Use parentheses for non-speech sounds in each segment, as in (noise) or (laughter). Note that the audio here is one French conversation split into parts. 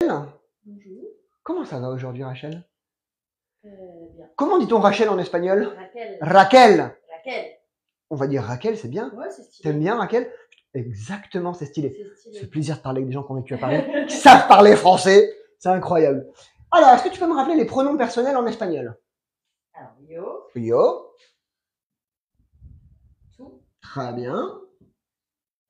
Bonjour. Comment ça va aujourd'hui, Rachel? Euh, bien. Comment dit-on Rachel en espagnol? Raquel. Raquel. Raquel. On va dire Raquel, c'est bien. Ouais, c'est stylé. T'aimes bien Raquel? Exactement, c'est stylé. C'est plaisir de parler avec des gens qui ont vécu à Paris, qui savent parler français. C'est incroyable. Alors, est-ce que tu peux me rappeler les pronoms personnels en espagnol? Alors, yo, Yo. tout, Très bien.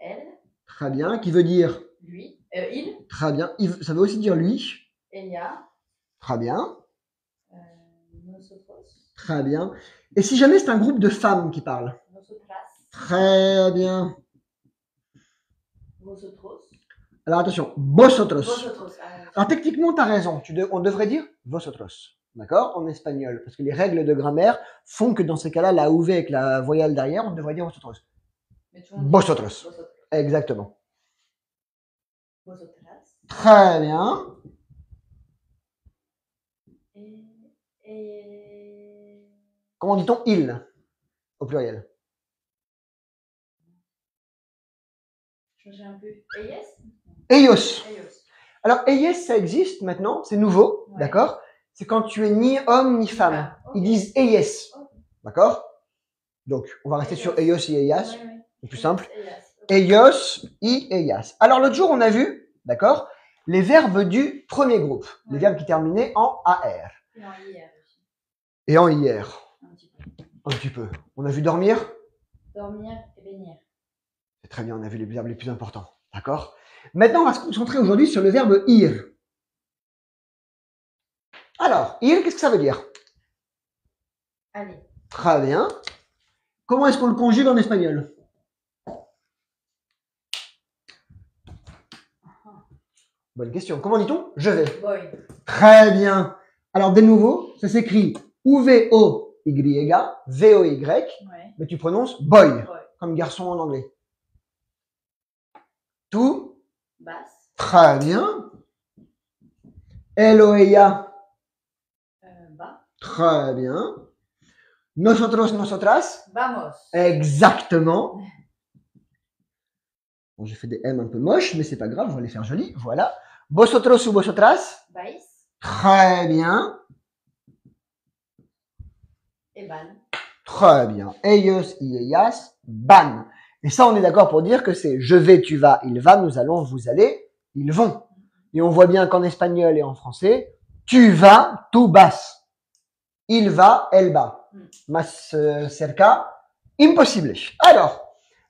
elle, Très bien. Qui veut dire? Lui, euh, il, Très bien. Il Ça veut aussi dire lui. Elia, Très bien. euh, nosotros, Très bien. Et si jamais c'est un groupe de femmes qui parlent nosotras, Très bien. vosotros, Alors attention, vosotros. vosotros. Ah, Alors techniquement, tu as raison. Tu de- on devrait dire vosotros. D'accord? En espagnol. Parce que les règles de grammaire font que dans ces cas-là, la UV avec la voyelle derrière, on devrait dire Vosotros. Vosotros. Exactement. Vosotras. Très bien. Et, et... Comment dit-on il au pluriel? Changer un peu. Et yes Eios. Et yes. Alors, Eyes, ça existe maintenant, c'est nouveau, Ouais. d'accord? C'est quand tu es ni homme ni femme. Ah. Ils disent Eyes, d'accord? Donc, on va rester sur Eios et Eyas, Ouais, ouais. c'est plus simple. Eios, I, Eyas. Alors, l'autre jour, on a vu, d'accord Les verbes du premier groupe, les verbes qui terminaient en AR Et en hier aussi. et en IR, Un petit peu. un petit peu. On a vu dormir? Dormir et bénir. C'est très bien, on a vu les verbes les plus importants, d'accord? Maintenant, on va se concentrer aujourd'hui sur le verbe ir. Alors, ir, qu'est-ce que ça veut dire? Allez. Très bien. Comment est-ce qu'on le conjugue en espagnol? Bonne question. Comment dit-on? Je vais. Boy. Très bien. Alors, de nouveau, ça s'écrit U-V-O-Y, V-O-Y, Ouais. mais tu prononces boy, Boy. comme garçon en anglais. Tout? Basse. Très bien. Eloeya, Euh, bas. très bien. Nosotros, nosotras, Vamos. exactement. Bon, j'ai fait des M un peu moches, mais c'est pas grave, on va les faire jolis. Voilà. Vosotros ou vosotras, Baïs. très bien. Et ban. Très bien. Ellos y ellas, ban. Et ça, on est d'accord pour dire que c'est je vais, tu vas, il va, nous allons, vous allez, ils vont. Et on voit bien qu'en espagnol et en français, tu vas, tu vas. Il va, elle va. Mm. Más euh, cerca, impossible. Alors,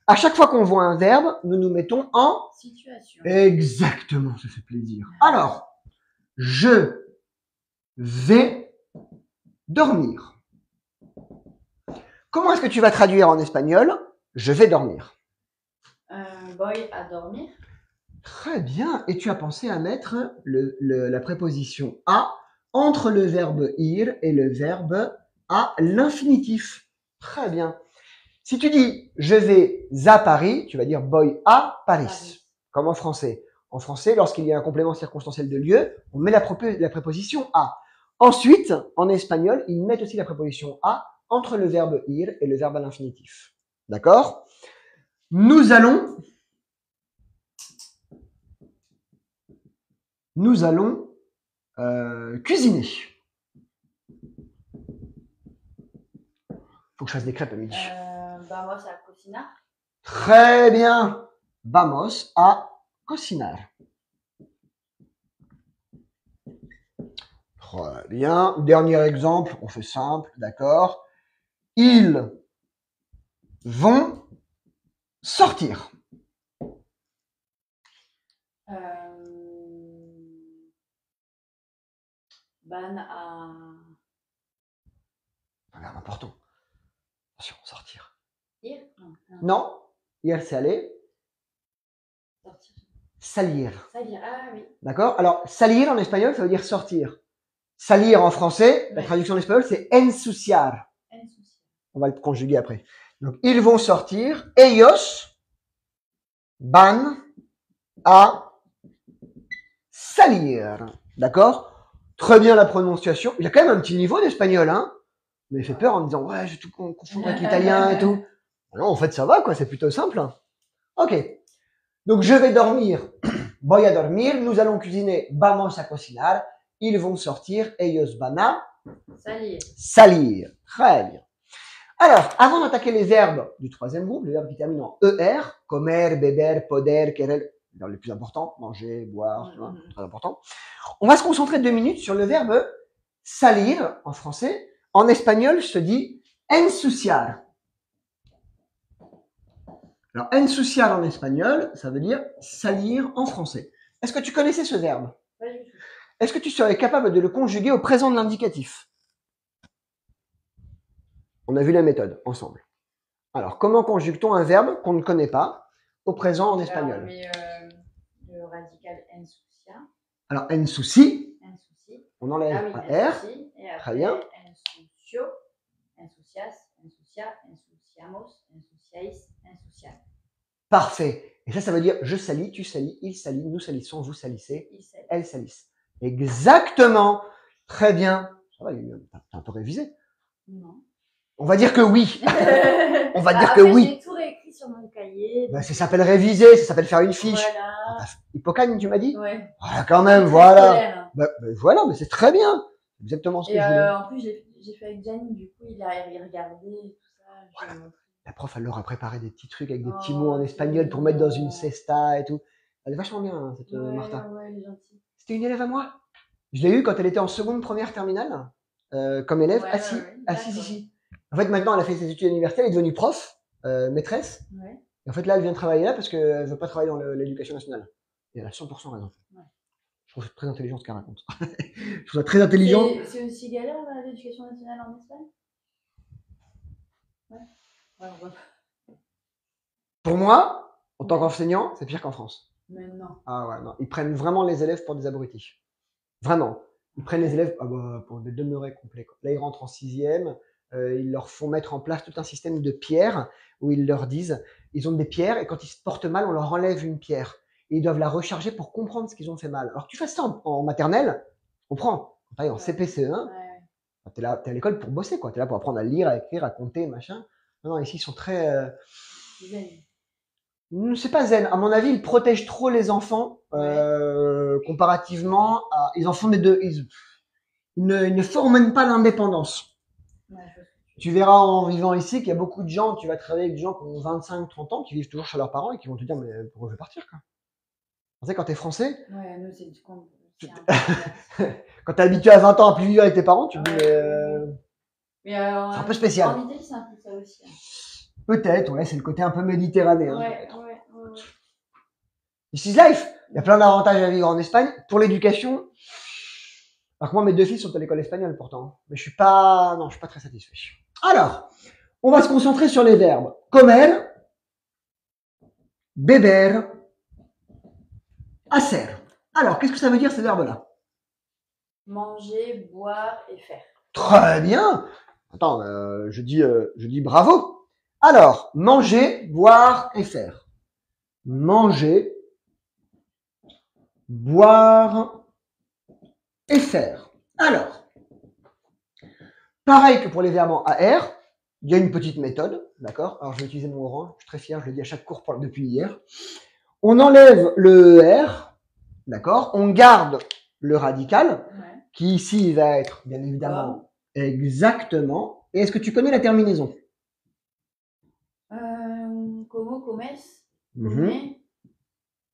à chaque fois qu'on voit un verbe, nous nous mettons en Situation. Exactement, ça fait plaisir. Alors, je vais dormir. Comment est-ce que tu vas traduire en espagnol Je vais dormir. Un boy à dormir. Très bien. Et tu as pensé à mettre le- le- la préposition à entre le verbe ir et le verbe à l'infinitif. Très bien. Si tu dis je vais à Paris, tu vas dire boy à Paris. Paris. comme en français. En français, lorsqu'il y a un complément circonstanciel de lieu, on met la préposition à. Ensuite, en espagnol, ils mettent aussi la préposition à entre le verbe ir et le verbe à l'infinitif. D'accord? Nous allons. Nous allons euh, cuisiner. Faut que je fasse des crêpes à midi. Euh, vamos a cocinar. Très bien. Vamos a cocinar. Très bien. Dernier exemple, on fait simple, d'accord. Ils vont sortir. Euh, ban à. Verbe important. Attention, sortir. Ir Non. non. Hier c'est aller. Sortir. Salir. Salir. Ah oui. D'accord? Alors, salir en espagnol, ça veut dire sortir. Salir en français, la traduction en espagnol, c'est ensuciar. Un souci. On va le conjuguer après. Donc, ils vont sortir. Ellos van a salir. D'accord? Très bien la prononciation. Il a quand même un petit niveau d'espagnol, hein? Mais il fait peur en me disant, ouais, je vais tout con- confondre avec l'italien et tout. (laughs) Non, en fait, ça va, quoi. C'est plutôt simple. Ok. Donc, je vais dormir. (clears throat) voy a dormir, nous allons cuisiner, vamos a cocinar, ils vont sortir, ellos van a Salir. salir. Très bien. Alors, avant d'attaquer les verbes du troisième groupe, les verbes qui terminent en ER, comer, beber, poder, querer, dans les plus importants, manger, boire, Mhm. très important. On va se concentrer deux minutes sur le verbe salir en français. En espagnol se dit ensuciar. Alors, ensuciar en espagnol, ça veut dire salir en français. Est-ce que tu connaissais ce verbe? Est-ce que tu serais capable de le conjuguer au présent de l'indicatif? On a vu la méthode ensemble. Alors, comment conjugue-t-on un verbe qu'on ne connaît pas au présent en Alors, espagnol mais, euh, le radical insoucia. Alors, ensuci, Insouci. on enlève Ah oui, un R. insouci. Et après, Très bien. Insouciamos. Insouciais. Insoucial. Parfait. Et ça, ça veut dire je salis, tu salis, il salit, nous salissons, vous salissez, s'est- elles salissent. Exactement. Très bien. Ça va, t'as un peu révisé. Non. On va dire que oui. (laughs) On va Bah, dire que oui. J'ai tout réécrit sur mon cahier. Ben, donc- ça s'appelle réviser, ça s'appelle faire une fiche. Voilà. Hippocane, tu m'as dit Ouais. Voilà, quand même, voilà. hein. Ben, ben, voilà, mais c'est très bien. Exactement ce que Et je voulais. euh, en plus, j'ai fait avec Janine, du coup, il a regardé Voilà. La prof, elle leur a préparé des petits trucs avec des petits Oh, mots en c'est espagnol pour mettre dans une cesta et tout. Elle est vachement bien, hein, cette euh, Ouais, Martha. ouais. C'était une élève à moi. Je l'ai eue quand elle était en seconde, première terminale, euh, comme élève. Ouais, si, ouais, ouais, si, si, d'accord. si. En fait, maintenant, elle a fait ses études universitaires, elle est devenue prof, euh, maîtresse. Et en fait, là, elle vient travailler là parce qu'elle veut pas travailler dans l'éducation nationale. Et elle a 100% raison. Je trouve très intelligent ce qu'elle raconte. (laughs) je trouve ça très intelligent. C'est- aussi galère l'éducation nationale en Espagne Ouais. Ouais, on voit. Pour moi, en tant qu'enseignant, c'est pire qu'en France. Mais non. Ah ouais, non. Ils prennent vraiment les élèves pour des abrutis. Vraiment. Ils prennent les élèves ah bah, pour des demeurés complets. quoi. Là, ils rentrent en sixième. euh, ils leur font mettre en place tout un système de pierres où ils leur disent ils ont des pierres et quand ils se portent mal, on leur enlève une pierre. Et ils doivent la recharger pour comprendre ce qu'ils ont fait mal. Alors que tu fasses ça en, en maternelle. Quand t'arrives en Ouais. CPCE1, Ouais. T'es là, t'es à l'école pour bosser, quoi. T'es là pour apprendre à lire, à écrire, à compter, machin. Non, non, ici, ils sont très. euh, Zen. Hmm, C'est pas zen. À mon avis, ils protègent trop les enfants euh, comparativement à. Ils en font des deux. Ils, ils ne, ils ne forment pas l'indépendance. Ouais, tu verras en vivant ici qu'il y a beaucoup de gens, tu vas travailler avec des gens qui ont 25, 30 ans, qui vivent toujours chez leurs parents et qui vont te dire Mais pourquoi je vais partir quoi? Tu sais, quand t'es français. Ouais, nous, c'est du con. (laughs) quand t'es habitué à 20 ans à plus vivre avec tes parents, tu te dis Ouais. Euh, Mais euh, C'est un peu spécial. En Italie, c'est un peu ça aussi. hein. peut-être, ouais, c'est le côté un peu méditerranéen. Ouais, ouais, ouais, ouais. This is life. Il y a plein d'avantages à vivre en Espagne. Pour l'éducation, alors que moi, mes deux filles sont à l'école espagnole pourtant. Mais je suis pas, non, je suis pas très satisfait. Alors, on va se concentrer sur les verbes. Comer, beber, hacer. Alors, qu'est-ce que ça veut dire ces verbes-là Manger, boire et faire. Très bien. Attends, euh, je dis, euh, je dis bravo. Alors, manger, boire et faire. Manger, boire et faire. Alors, pareil que pour les verbes en AR, il y a une petite méthode, d'accord? Alors, je vais utiliser mon orange, je suis très fier, je le dis à chaque cours depuis hier. On enlève le ER, d'accord? On garde le radical, Ouais. qui ici va être, bien évidemment, exactement. Et est-ce que tu connais la terminaison? Euh, como, comes, come,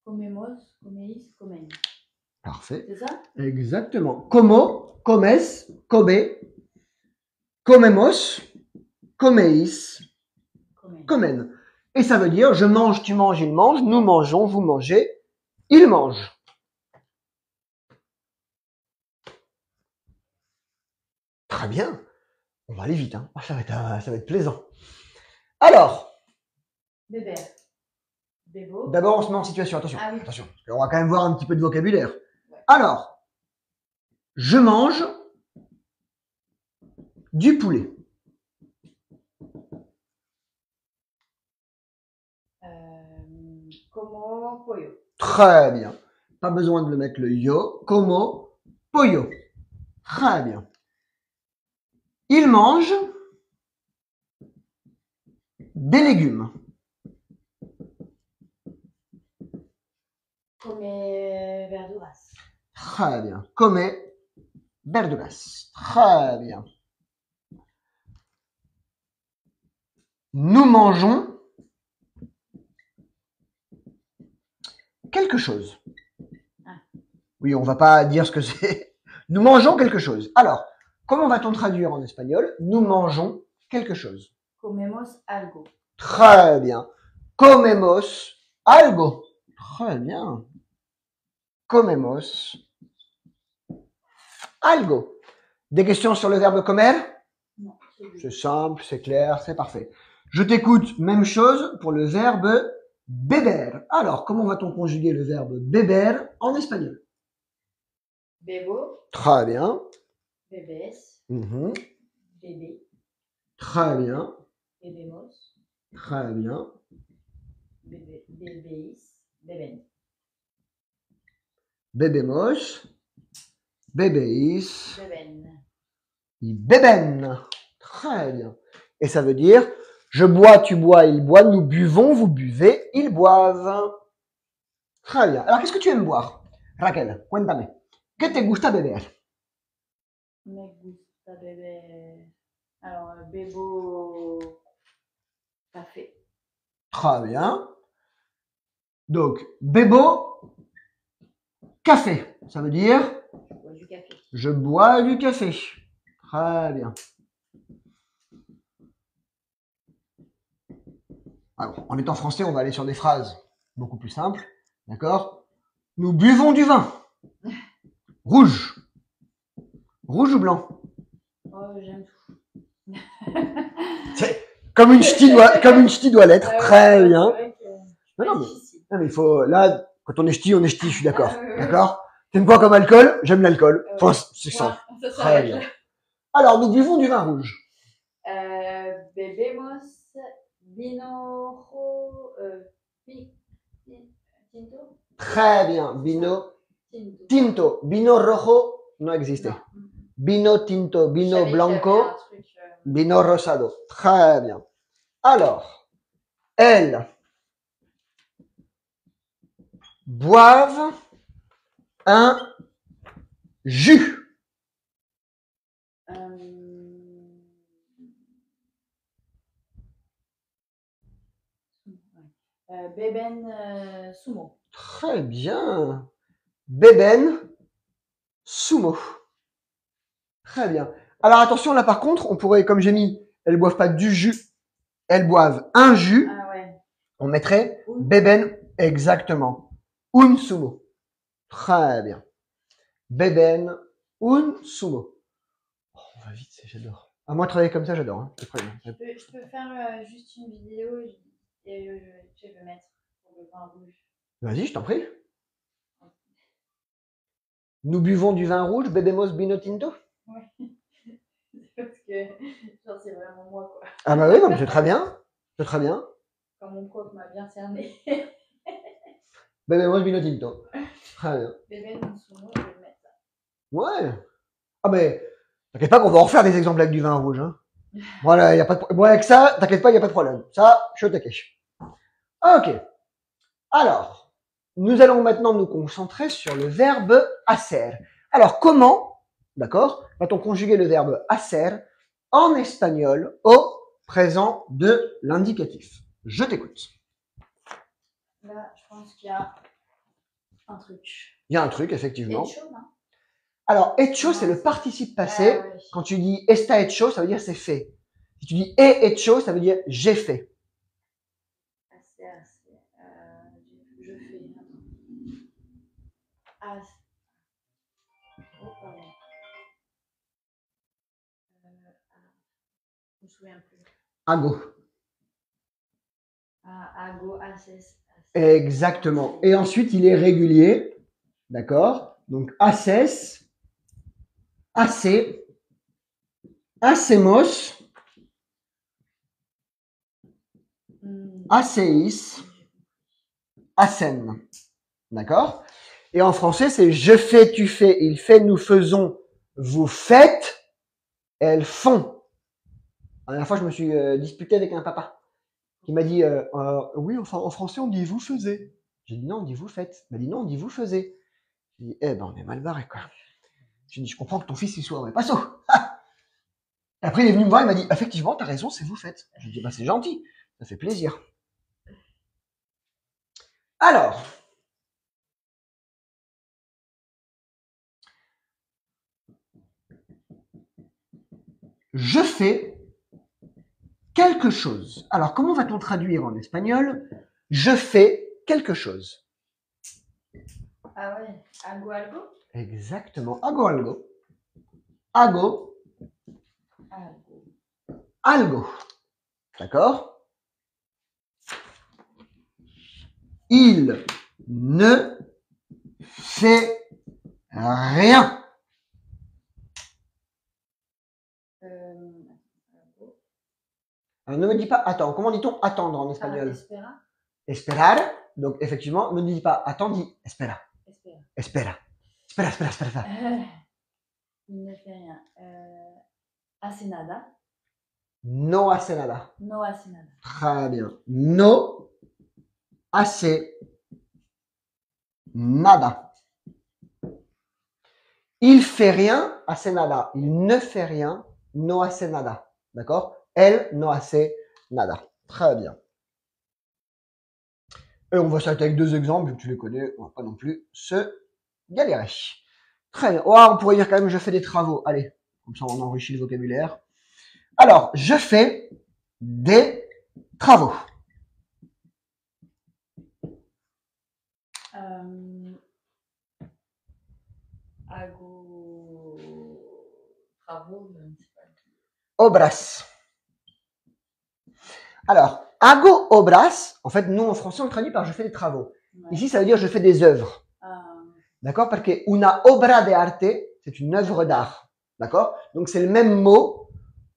comemos, comeis, comen. Parfait. C'est ça? Exactement. Como, comes, cobe, comemos, comeis, Comen. comen. Et ça veut dire je mange, tu manges, il mange, nous mangeons, vous mangez, il mange. Très bien. On va aller vite, hein. Ah, ça, va être, euh, ça va être plaisant. Alors. D'abord, on se met en situation. Attention, Ah oui. attention. qu'on va quand même voir un petit peu de vocabulaire. Ouais. Alors, je mange du poulet. Euh, como, pollo. Très bien. Pas besoin de le mettre le yo. Como pollo. Très bien. Il mange des légumes. Come verduras. Très bien. Come verduras. Très bien. Nous mangeons quelque chose. Ah. Oui, on va pas dire ce que c'est. Nous mangeons quelque chose. Alors, comment va-t-on traduire en espagnol Nous mangeons quelque chose. Comemos algo. Très bien. Comemos algo. Très bien. Comemos algo. Des questions sur le verbe comer? Non, c'est simple, c'est clair, c'est parfait. Je t'écoute, même chose pour le verbe beber. Alors, comment va-t-on conjuguer le verbe beber en espagnol? Bebo, Très bien. Bebés, Mhm. bébé, Très bien. bebemos, Très bien. beben. Bebemos. Bebeis. Beben. Ils beben. Très bien. Et ça veut dire, je bois, tu bois, il boit, nous buvons, vous buvez, ils boivent. Très bien. Alors, qu'est-ce que tu aimes boire Raquel, cuéntame. ¿Qué te gusta beber? Me gusta beber. Alors, euh, bebo, café. Très bien. Donc, bebo, café. Ça veut dire, Je bois du café. je bois du café. Très bien. Alors, en étant français, on va aller sur des phrases beaucoup plus simples. D'accord? Nous buvons du vin. (laughs) Rouge. Rouge ou blanc? Oh, j'aime tout. Comme une ch'ti doit, (laughs) comme une ch'ti doit l'être. Ah Très bien. que Non, non, mais- difficile. Non, mais il faut, là, quand on est ch'ti, on est ch'ti, je suis d'accord. Ah, ouais. D'accord? T'aimes quoi comme alcool? J'aime l'alcool. Euh, Enfin, c'est simple. Ça Très bien. Alors, nous buvons du vin rouge. Euh, bebemos vino euh, Très bien. Vino tinto. Vino rojo. Non. Vino tinto, vino blanco, truc, euh, vino rosado. Très bien. Alors, elles boivent un jus. euh. Euh, beben euh, sumo. Très bien. Beben sumo. Très bien. Alors attention, là par contre, on pourrait, comme j'ai mis, elles boivent pas du jus, elles boivent un jus. Ah ouais. On mettrait Un. beben exactement. Un sumo. Très bien. Beben un sumo. Oh, on va vite, j'adore. À moi, travailler comme ça, j'adore. hein. C'est très bien. Je peux, je peux faire euh, juste une vidéo et, euh, je, je vais mettre pour le vin rouge. Vas-y, je t'en prie. Nous buvons du vin rouge, bebemos vino tinto? (laughs) Parce que genre, c'est vraiment moi quoi. Ah bah oui, non, mais c'est très bien. C'est très bien. Quand mon prof m'a bien cerné. (laughs) Bebemos vino tinto. Très bien. Beben sumo, je vais le mettre. Ouais. Ah mais, t'inquiète pas qu'on va en refaire des exemples avec du vin rouge. Hein. Voilà, y a pas de pro- Bon, avec ça, t'inquiète pas, il n'y a pas de problème. Ça, je te cache. Ok. Alors, nous allons maintenant nous concentrer sur le verbe hacer. Alors, comment, d'accord, va-t-on conjuguer le verbe hacer en espagnol au présent de l'indicatif Je t'écoute. Là, je pense qu'il y a un truc. Il y a un truc, effectivement. Alors, hecho, c'est le participe passé. Ah. Quand tu dis está hecho, ça veut dire c'est fait. Si tu dis he hecho, ça veut dire j'ai fait. Hago. Ah, ago. Exactement. Et ensuite, il est régulier. D'accord? Donc, haces, hace, hacemos, Hmm. haceis, hacen. D'accord? Et en français, c'est je fais, tu fais, il fait, nous faisons, vous faites, elles font. La dernière fois, je me suis euh, disputé avec un papa qui m'a dit euh, euh, oui, enfin en français on dit vous faisiez. J'ai dit non, on dit vous faites. Il m'a dit non, on dit vous faisiez. J'ai dit, eh ben, on est mal barré, quoi. J'ai dit, je comprends que ton fils, il soit pas Et (laughs) après, il est venu me voir, il m'a dit, effectivement, t'as raison, c'est vous faites. J'ai dit, bah, c'est gentil. Ça fait plaisir. Alors. Je fais quelque chose. Alors, comment va-t-on traduire en espagnol Je fais quelque chose. Ah ouais, algo algo? Exactement. Hago algo. Hago Algo. algo. D'accord? Il ne fait rien. Euh. Alors, ne me dis pas attends. Comment dit-on attendre en espagnol? Espera. Esperar. Donc, effectivement, ne me dis pas attends, dis espera. Espera. Espera. Espera, espera, espera. espera. Euh, il ne fait rien. Euh, hace nada. No hace nada. No hace nada. Très bien. No hace nada. Il fait rien, hace nada. Il ne fait rien, no hace nada. D'accord? Elle, no hace nada. Très bien. Et on va s'arrêter avec deux exemples, vu que tu les connais, on va pas non plus se galérer. Très bien. Oh, on pourrait dire quand même je fais des travaux. Allez, comme ça on enrichit le vocabulaire. Alors, je fais des travaux. Euh, hago. Travaux. Obras. Alors, hago obras, en fait, nous en français on le traduit par je fais des travaux. Ouais. Ici, ça veut dire je fais des œuvres. Ah, D'accord? Parce que una obra de arte, c'est une œuvre d'art. D'accord? Donc c'est le même mot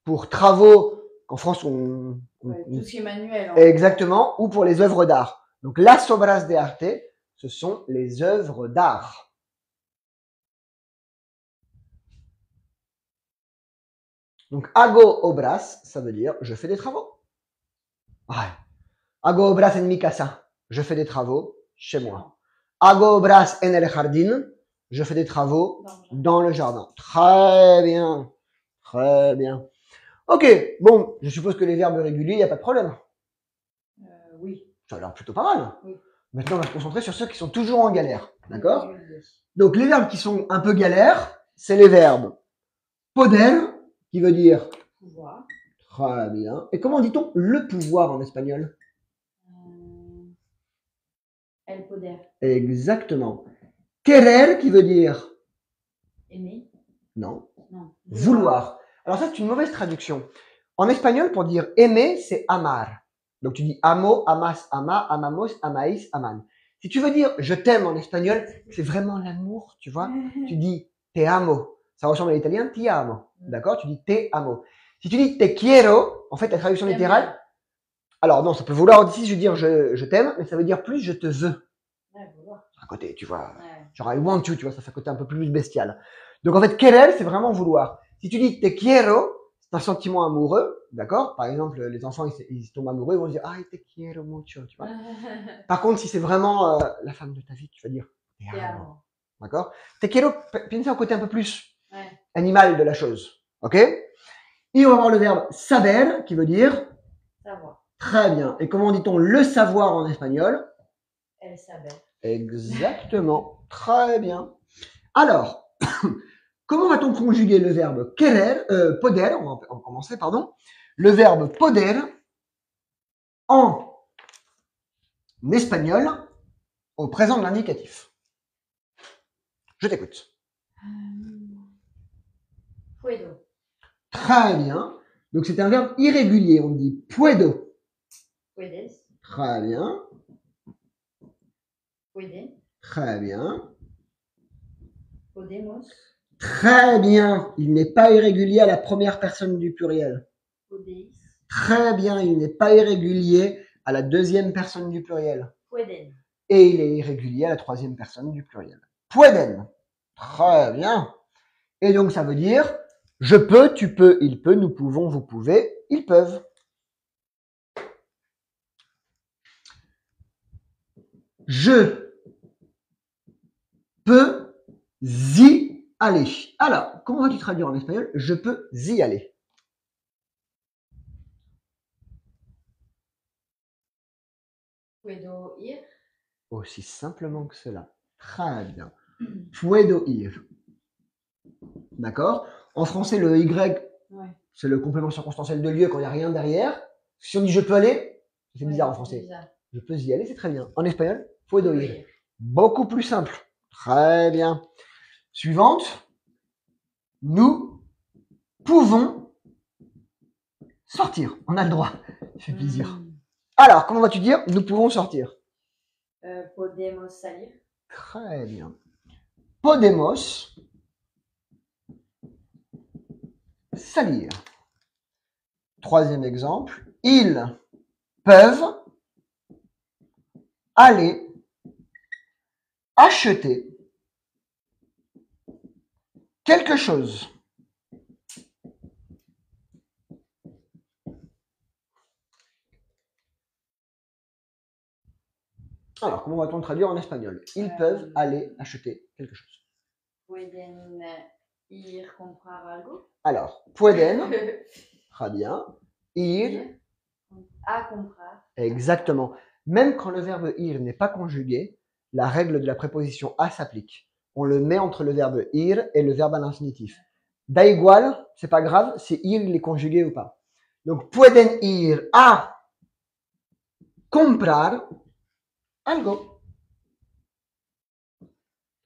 pour travaux qu'en France on, on- ouais, on- tout ce qui est manuel. en fait. exactement, ou pour les œuvres d'art. Donc las obras de arte, ce sont les œuvres d'art. Donc hago obras, ça veut dire je fais des travaux. Ouais. Hago obras en mi casa, je fais des travaux chez moi. Hago obras en el jardín, je fais des travaux Dans le jardin. Très bien. Très bien. Ok, bon, je suppose que les verbes réguliers, il n'y a pas de problème. Euh, oui. Ça a l'air plutôt pas mal. Oui. Maintenant, on va se concentrer sur ceux qui sont toujours en galère. D'accord? Donc, les verbes qui sont un peu galères, c'est les verbes poder, qui veut dire Pouvoir. Très bien. Et comment dit-on le pouvoir en espagnol? Euh, el poder. Exactement. Querer, qui veut dire? Aimer. non, Non. vouloir. Alors ça, c'est une mauvaise traduction. En espagnol, pour dire aimer, c'est amar. Donc tu dis amo, amas, ama, amamos, amaïs, aman. Si tu veux dire je t'aime en espagnol, c'est vraiment l'amour, tu vois? (laughs) Tu dis te amo. Ça ressemble à l'italien ti amo. D'accord? Tu dis te amo. Si tu dis te quiero, en fait, la traduction littérale, alors non, ça peut vouloir ici, je veux dire je, je t'aime, mais ça veut dire plus je te veux. Ouais. À côté, tu vois. Ouais. Genre I want you, tu vois, ça fait un côté un peu plus bestial. Donc en fait, querer, c'est vraiment vouloir. Si tu dis te quiero, c'est un sentiment amoureux, d'accord? Par exemple, les enfants, ils, tombent amoureux, ils vont dire ah te quiero mucho, tu vois. (laughs) Par contre, si c'est vraiment euh, la femme de ta vie, tu vas dire te amo, d'accord? Te quiero, p- piensa au côté un peu plus Ouais. animal de la chose, ok? Et on va voir le verbe saber, qui veut dire Savoir. très bien. Et comment dit-on le savoir en espagnol? El saber. Exactement. Très bien. Alors, (coughs) comment va-t-on conjuguer le verbe querer, euh, poder, on va, on va commencer, pardon, le verbe poder en espagnol au présent de l'indicatif? Je t'écoute. Puedo. Très bien. Donc c'est un verbe irrégulier. On dit puedo. Puedes. Très bien. Puede. Très bien. Podemos. Très bien. Il n'est pas irrégulier à la première personne du pluriel. Podéis. Très bien, il n'est pas irrégulier à la deuxième personne du pluriel. Pueden. Et il est irrégulier à la troisième personne du pluriel. Pueden. Très bien. Et donc ça veut dire je peux, tu peux, il peut, nous pouvons, vous pouvez, ils peuvent. Je peux y aller. Alors, comment vas-tu traduire en espagnol? Je peux y aller. Puedo ir? Aussi simplement que cela. Très bien. Puedo ir. D'accord? En français, le Y, Ouais. c'est le complément circonstanciel de lieu quand il n'y a rien derrière. Si on dit je peux aller, c'est Ouais, bizarre en français. bizarre. Je peux y aller, c'est très bien. En espagnol, puedo ir. Beaucoup plus simple. Très bien. Suivante. Nous pouvons sortir. On a le droit. Ça fait plaisir. Mm. Alors, comment vas-tu dire Nous pouvons sortir? Euh, podemos salir. Très bien. Podemos salir. Troisième exemple. Ils peuvent aller acheter quelque chose. Alors, comment va-t-on le traduire en espagnol? Ils Euh, peuvent aller acheter quelque chose. Pueden ir comprar algo? Alors, pueden, (laughs) très bien. Ir. A comprar. exactement. Même quand le verbe ir n'est pas conjugué, la règle de la préposition a s'applique. On le met entre le verbe ir et le verbe à l'infinitif. Da igual, c'est pas grave, si ir il est conjugué ou pas. Donc, pueden ir a comprar algo.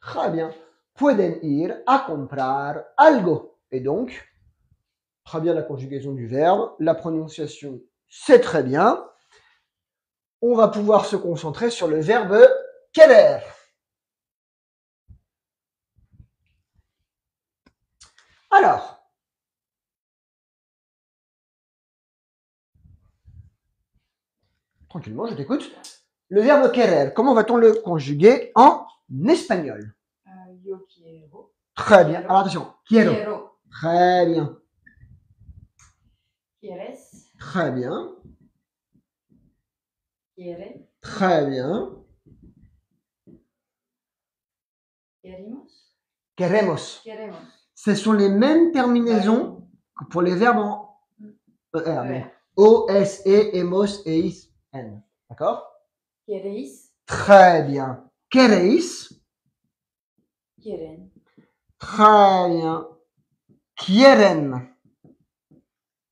Très bien. Pueden ir a comprar algo. Et donc, très bien la conjugaison du verbe, la prononciation, c'est très bien. On va pouvoir se concentrer sur le verbe querer. Alors, tranquillement, je t'écoute. Le verbe querer, comment va-t-on le conjuguer en espagnol? Euh, yo quiero. Très bien. Alors attention, quiero. Quiero. Très bien. Quieres. Très bien. Quiere. Très bien. Queremos. Queremos. Queremos. Ce sont les mêmes terminaisons que pour les verbes en ER. Ouais. O, S, E, emos, eis, N. D'accord? Queréis. Très bien. Queréis. Quieren. Très bien. Quieren.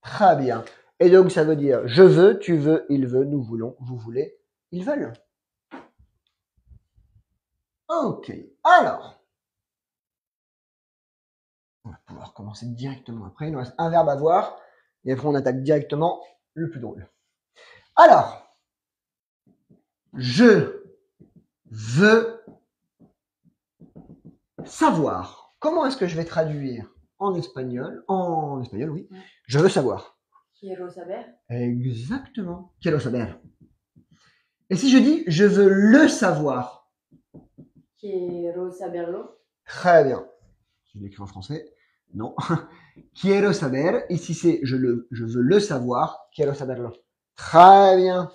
Très bien. Et donc, ça veut dire je veux, tu veux, il veut, nous voulons, vous voulez, ils veulent. Ok. Alors. On va pouvoir commencer directement après. Il nous reste un verbe à voir. Et après, on attaque directement le plus drôle. Alors. Je veux savoir. Comment est-ce que je vais traduire en espagnol En espagnol, oui. Je veux savoir. Quiero saber. Exactement. Quiero saber. Et si je dis je veux le savoir Quiero saberlo. Très bien. Je l'écris en français. Non. (laughs) Quiero saber. Ici c'est je le je veux le savoir. Quiero saberlo. Très bien.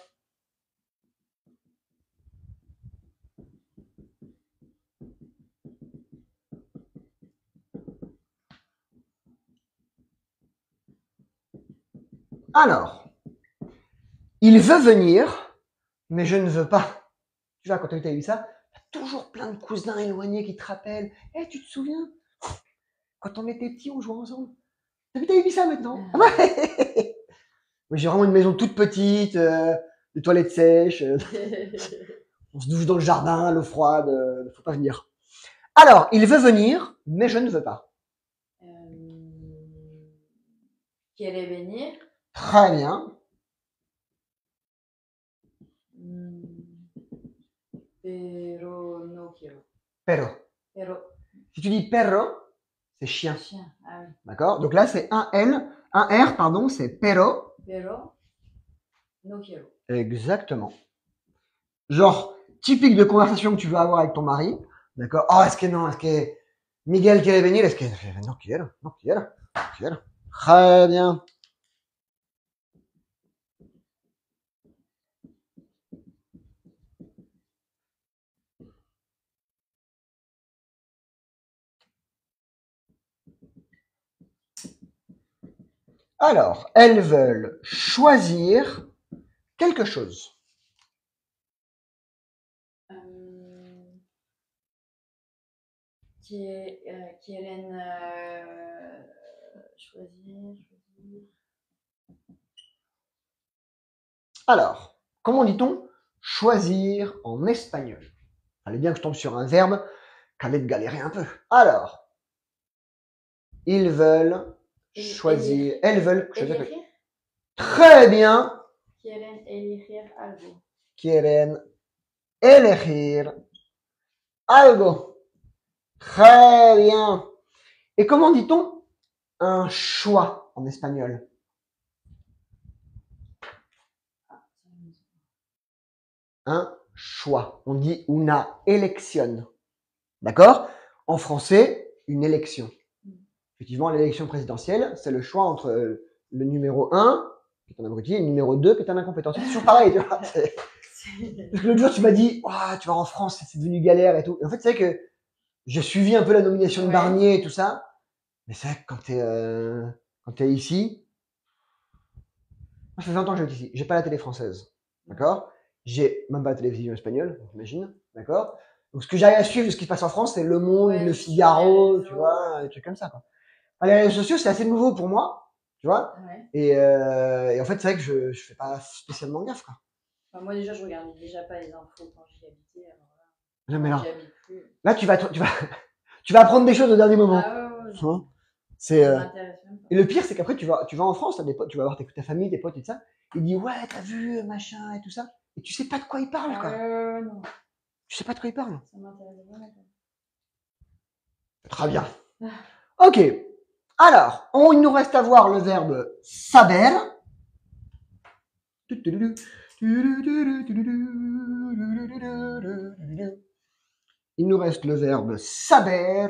Alors, il veut venir, mais je ne veux pas. Tu vois, quand tu as vu ça, t'as toujours plein de cousins éloignés qui te rappellent. Eh, tu te souviens? Quand on était petits, on jouait ensemble. T'as vu, t'as vu ça maintenant? Ah ouais Oui, (laughs) J'ai vraiment une maison toute petite, euh, des toilettes sèches, euh, (laughs) on se douche dans le jardin, l'eau froide, euh, faut pas venir. Alors, il veut venir, mais je ne veux pas. Euh, quiere venir? Très bien. Mm, Pero no quiero. Pero. Pero. Si tu dis perro, c'est chien. Chien. Ah oui. D'accord? Donc là, c'est un L, un R, pardon, c'est pero. Pero no quiero. Exactement. Genre, typique de conversation que tu veux avoir avec ton mari. D'accord? Oh, est-ce que non Est-ce que Miguel quiere venir Est-ce que no quiero, no quiero, no quiero. Très bien. Alors, elles veulent choisir quelque chose. Euh, qui est, euh, quieren euh, choisir, choisir. Alors, comment dit-on choisir en espagnol? Fallait bien que je tombe sur un verbe qu'allait de galérer un peu. Alors, ils veulent choisir, elles veulent choisir. Elegir. Très bien, Quieren elegir algo. quieren elegir algo. Très bien. Et comment dit-on un choix en espagnol? Un choix. On dit una elección. D'accord? En français, une élection. Effectivement, l'élection présidentielle, c'est le choix entre euh, le numéro 1, qui est un abruti, et le numéro 2, qui est un incompétent. C'est toujours pareil, tu vois. Parce que l'autre jour, tu m'as dit, Ouah, tu vas en France, c'est devenu galère et tout. Et en fait, c'est vrai que j'ai suivi un peu la nomination de Ouais. Barnier et tout ça. Mais c'est vrai que quand t'es, euh, quand t'es ici, moi, ça fait 20 ans que j'habite ici. J'ai pas la télé française. D'accord? J'ai même pas la télévision espagnole, donc imagine. D'accord? Donc, ce que j'arrive à suivre de ce qui se passe en France, c'est Le Monde, Ouais, Le Figaro, tu vois, des trucs comme ça, quoi. Les réseaux sociaux, c'est assez nouveau pour moi, tu vois. Ouais. Et, euh, et en fait, c'est vrai que je, je fais pas spécialement gaffe, quoi. Enfin, moi déjà, je regardais déjà pas les infos quand j'y habitais. Alors là, là, tu vas, tu vas, (laughs) tu vas apprendre des choses au dernier moment. Ah ouais, ouais, ouais. Hein c'est, euh. Et le pire, c'est qu'après, tu vas, tu vas en France, des potes, tu vas voir ta famille, tes potes et tout ça. Ils disent, ouais, t'as vu, machin et tout ça. Et tu sais pas de quoi ils parlent, Ah quoi. ouais, non, Tu sais pas de quoi ils parlent. ça m'intéresse. Très bien. Ok. Alors, il nous reste à voir le verbe saber. Il nous reste le verbe saber.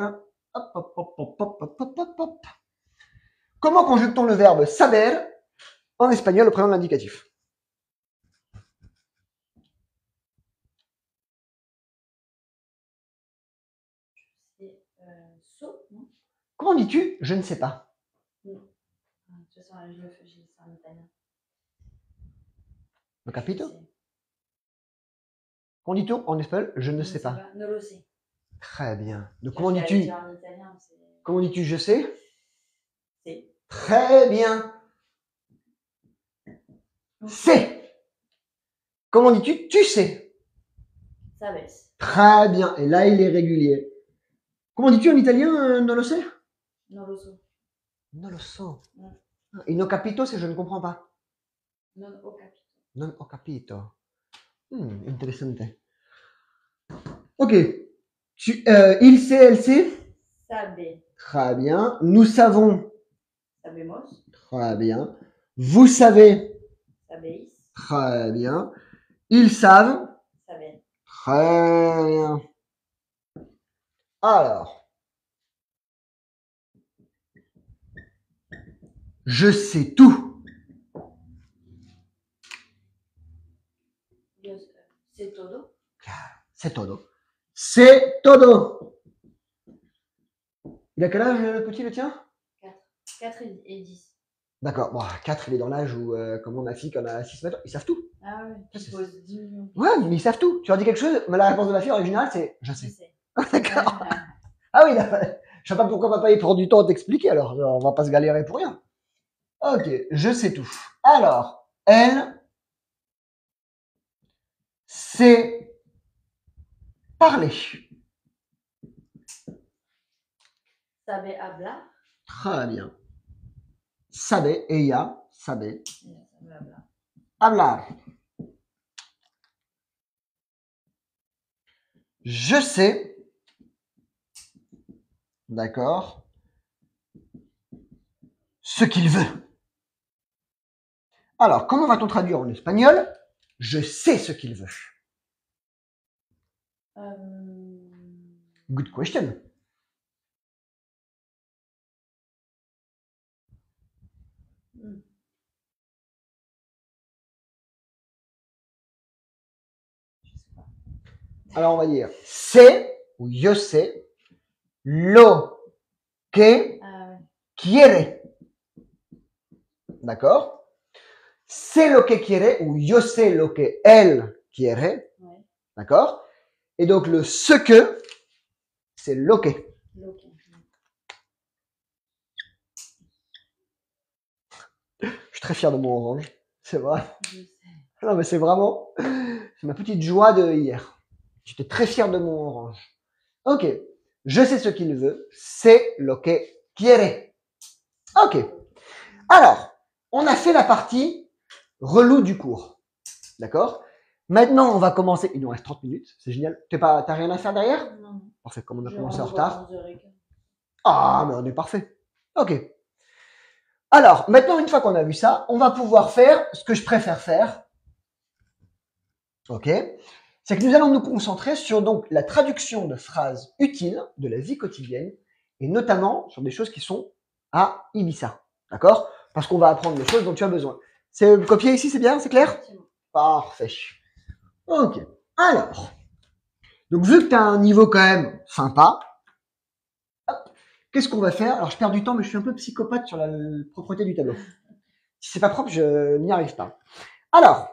Comment conjugue-t-on le verbe saber en espagnol au présent de l'indicatif? Comment dis-tu Je ne sais pas. Ah, façon, je le capito? Comment dis-tu? En espagnol Je ne sais pas. Ne le sais. Très bien. Donc comment dis-tu. Comment dis-tu je sais? C'est. Très bien. C'est. Comment dis-tu? Tu sais Ça baisse. Très bien. Et là, il est régulier. Comment dis-tu en italien euh, non lo sais Non lo so. Non lo so. Ouais. Et no capito, c'est je ne comprends pas. Non ho capito. Non ho capito. Hmm, interessante. Ok. Tu, euh, il sait, elle sait Sabe. Très bien. Nous savons. Sabemos. Très bien. Vous savez. Sabeis. Très bien. Ils savent. Saben. Très bien. Alors. Je sais tout. Yo- C'est todo. C'est todo. C'est todo. Il a quel âge le petit le tien? 4. 4 et, et 10. D'accord. Bon, 4, il est dans l'âge où, euh, comme ma fille, quand on a 6 mètres, ils savent tout. Ah ouais, Ça, tu c'est- poses 10 millions. Ouais, mais ils savent tout. Tu leur dis quelque chose, mais la réponse de ma fille originale, c'est je sais. sais. (laughs) D'accord. Ah oui, d'accord. (laughs) je sais pas pourquoi papa il prend du temps à t'expliquer, alors on va pas se galérer pour rien. Ok, je sais tout. Alors, elle sait parler. Sabe hablar? Très bien. Sabe, ella, sabe, hablar. Je sais. D'accord. Ce qu'il veut. Alors, comment va-t-on traduire en espagnol? Je sais ce qu'il veut. Euh, Good question. hmm. Je sais pas. Alors, on va dire c'est ou yo sé lo que Ah quiere. d'accord? C'est lo que quiere ou yo sé lo que él quiere, Ouais. d'accord? Et donc le ce que, c'est lo que. Je suis très fier de mon orange, c'est vrai. Je sais. Non mais c'est vraiment, c'est ma petite joie de hier. J'étais très fier de mon orange. Ok, je sais ce qu'il veut, c'est lo que quiere. Ok. Alors, on a fait la partie relou du cours. D'accord? Maintenant, on va commencer. Il nous reste 30 minutes, c'est génial. T'es pas, t'as rien à faire derrière? Non. Parfait, comme on a commencé en retard. 11h15. Ah, mais on est parfait. Ok. Alors, maintenant, une fois qu'on a vu ça, on va pouvoir faire ce que je préfère faire. Ok. C'est que nous allons nous concentrer sur donc la traduction de phrases utiles de la vie quotidienne et notamment sur des choses qui sont à Ibiza. D'accord? Parce qu'on va apprendre les choses dont tu as besoin. C'est copié ici, c'est bien, c'est clair? Parfait. Ok. Alors, donc vu que tu as un niveau quand même sympa, hop, qu'est-ce qu'on va faire? Alors je perds du temps, mais je suis un peu psychopathe sur la propreté du tableau. (laughs) Si c'est pas propre, je n'y arrive pas. Alors,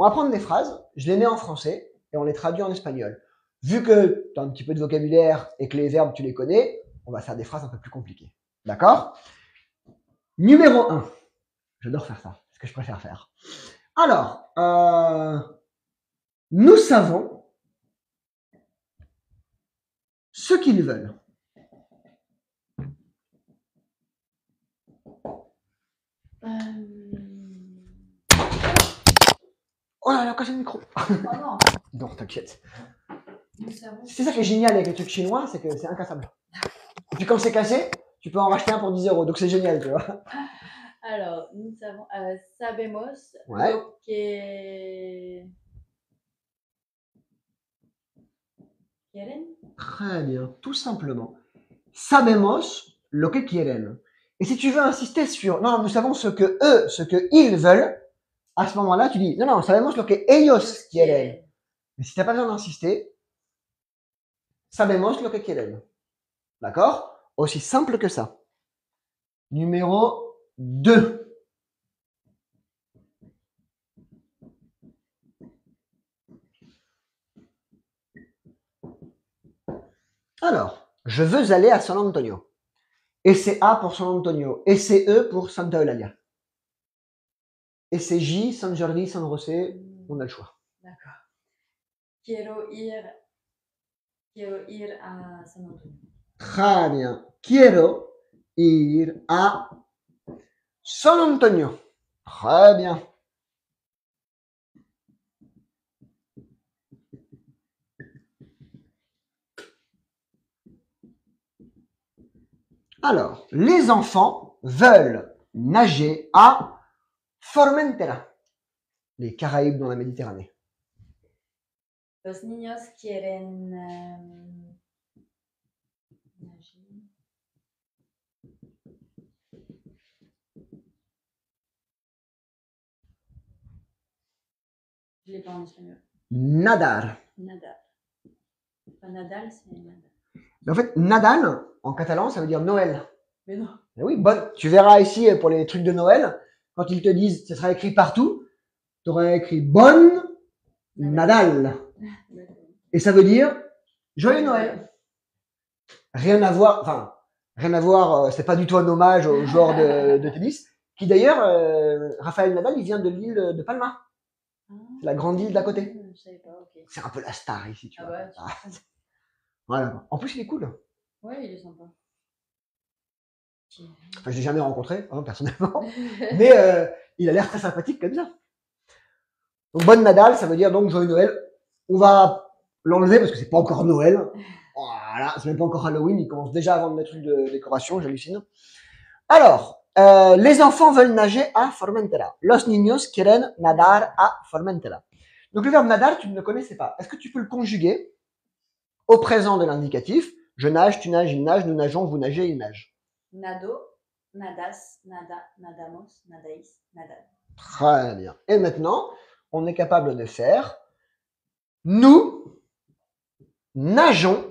on va prendre des phrases, je les mets en français et on les traduit en espagnol. Vu que tu as un petit peu de vocabulaire et que les verbes tu les connais, on va faire des phrases un peu plus compliquées. D'accord? Numéro 1. J'adore faire ça, ce que je préfère faire. Alors, euh, nous savons ce qu'ils veulent. Euh... Oh là là, cassé le micro. Oh non. (laughs) Non, t'inquiète. C'est ça qui est génial avec les trucs chinois, c'est que c'est incassable. (laughs) Et puis quand c'est cassé, tu peux en racheter un pour 10 euros, donc c'est génial, tu vois. Alors, nous savons. Euh, sabemos Ouais. lo que. Quieren? Très bien, tout simplement. Sabemos lo que quieren. Et si tu veux insister sur, non, nous savons ce que eux, ce que ils veulent, à ce moment-là, tu dis, non, non, sabemos lo que ellos quieren. Mais si t'as pas besoin d'insister, sabemos lo que quieren. D'accord? Aussi simple que ça. Numéro 2. Alors, je veux aller à San Antonio. Et c'est A pour San Antonio. Et c'est E pour Santa Eulalia. Et c'est J, San Jordi, San José. On a le choix. D'accord. Quiero ir. Quiero ir a San Antonio. Très bien. Quiero ir a San Antonio. Très bien. Alors, les enfants veulent nager à Formentera, les Caraïbes dans la Méditerranée. Los niños quieren. euh, nager. Je l'ai pas en espagnol. Nadar. Nadal. Pas Nadal, c'est Nadal. Mais en fait, Nadal, en catalan, ça veut dire Noël. Mais non. Mais oui, bonne. Tu verras ici euh, pour les trucs de Noël, quand ils te disent, ce sera écrit partout, tu aurais écrit bonne Nadal. Et ça veut dire joyeux Noël. Rien à voir, enfin, rien à voir, euh, c'est pas du tout un hommage au joueur de, de tennis, qui d'ailleurs, euh, Raphaël Nadal, il vient de l'île de Palma, la grande île d'à côté. Je savais pas, ok. c'est un peu la star ici, tu Ah vois. ouais, Ah, voilà. En plus, il est cool. ouais, il est sympa. Enfin, je l'ai jamais rencontré, hein, personnellement, (laughs) mais euh, il a l'air très sympathique comme ça. Donc, bonne Nadal, ça veut dire donc joyeux Noël. On va l'enlever parce que c'est pas encore Noël. Voilà, c'est même pas encore Halloween, ils commencent déjà à vendre des trucs de décoration, j'hallucine. Alors, euh, les enfants veulent nager à Formentera. Los niños quieren nadar a Formentera. Donc le verbe nadar, tu ne le connaissais pas. Est-ce que tu peux le conjuguer au présent de l'indicatif? Je nage, tu nages, il nage, nous nageons, vous nagez, il nage. Nado, nadas, nada, nadamos, nadais, nadal. Très bien. Et maintenant, on est capable de faire nous nageons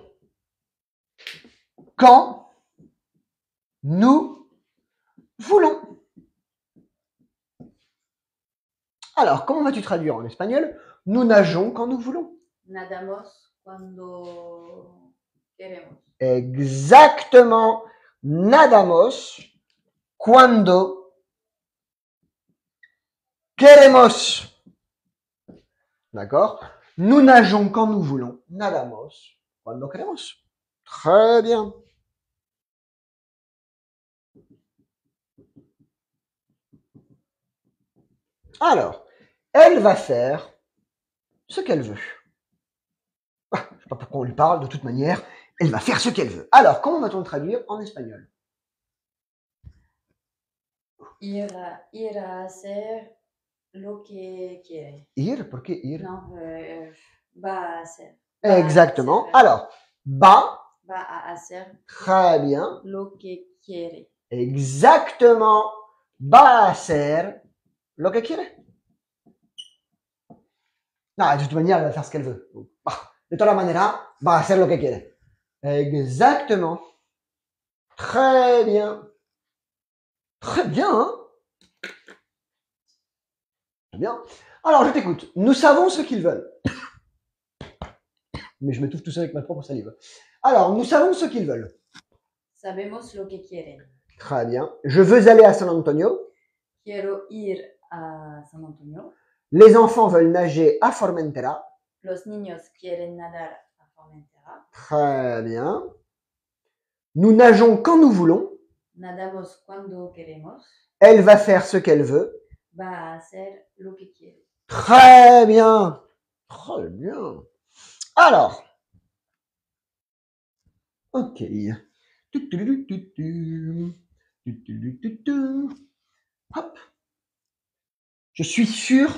quand nous voulons. Alors, comment vas-tu traduire en espagnol Nous nageons quand nous voulons. Nadamos cuando queremos. Exactement. Nadamos cuando queremos. D'accord? Nous nageons quand nous voulons. Nadamos cuando queremos. Très bien. Alors, elle va faire ce qu'elle veut. Ah, je sais pas pourquoi on lui parle, de toute manière, elle va faire ce qu'elle veut. Alors, comment va-t-on le traduire en espagnol? Ir a, ir a hacer lo que quiere. Ir, ¿por qué ir? Non, euh, va hacer. va Exactement. hacer- Alors, va, Va a hacer très bien. lo que quiere. Exactement. Va hacer lo que quiere. Non, de toute manière, elle va faire ce qu'elle veut. Bah, De todas maneras, va hacer lo que quiere. Exactement. Très bien. Très bien, hein Très bien. Alors, je t'écoute. Nous savons ce qu'ils veulent. Mais je m'étouffe tout seul avec ma propre salive. Alors, nous savons ce qu'ils veulent. Sabemos lo que quieren. Très bien. Je veux aller à San Antonio. Quiero ir a San Antonio. Les enfants veulent nager à Formentera. Los niños quieren nadar a Formentera. Très bien. Nous nageons quand nous voulons. Nadamos cuando queremos. Elle va faire ce qu'elle veut. Va hacer lo que quiere. Très bien. Très bien. Alors. Ok. Hop. Je suis sûr,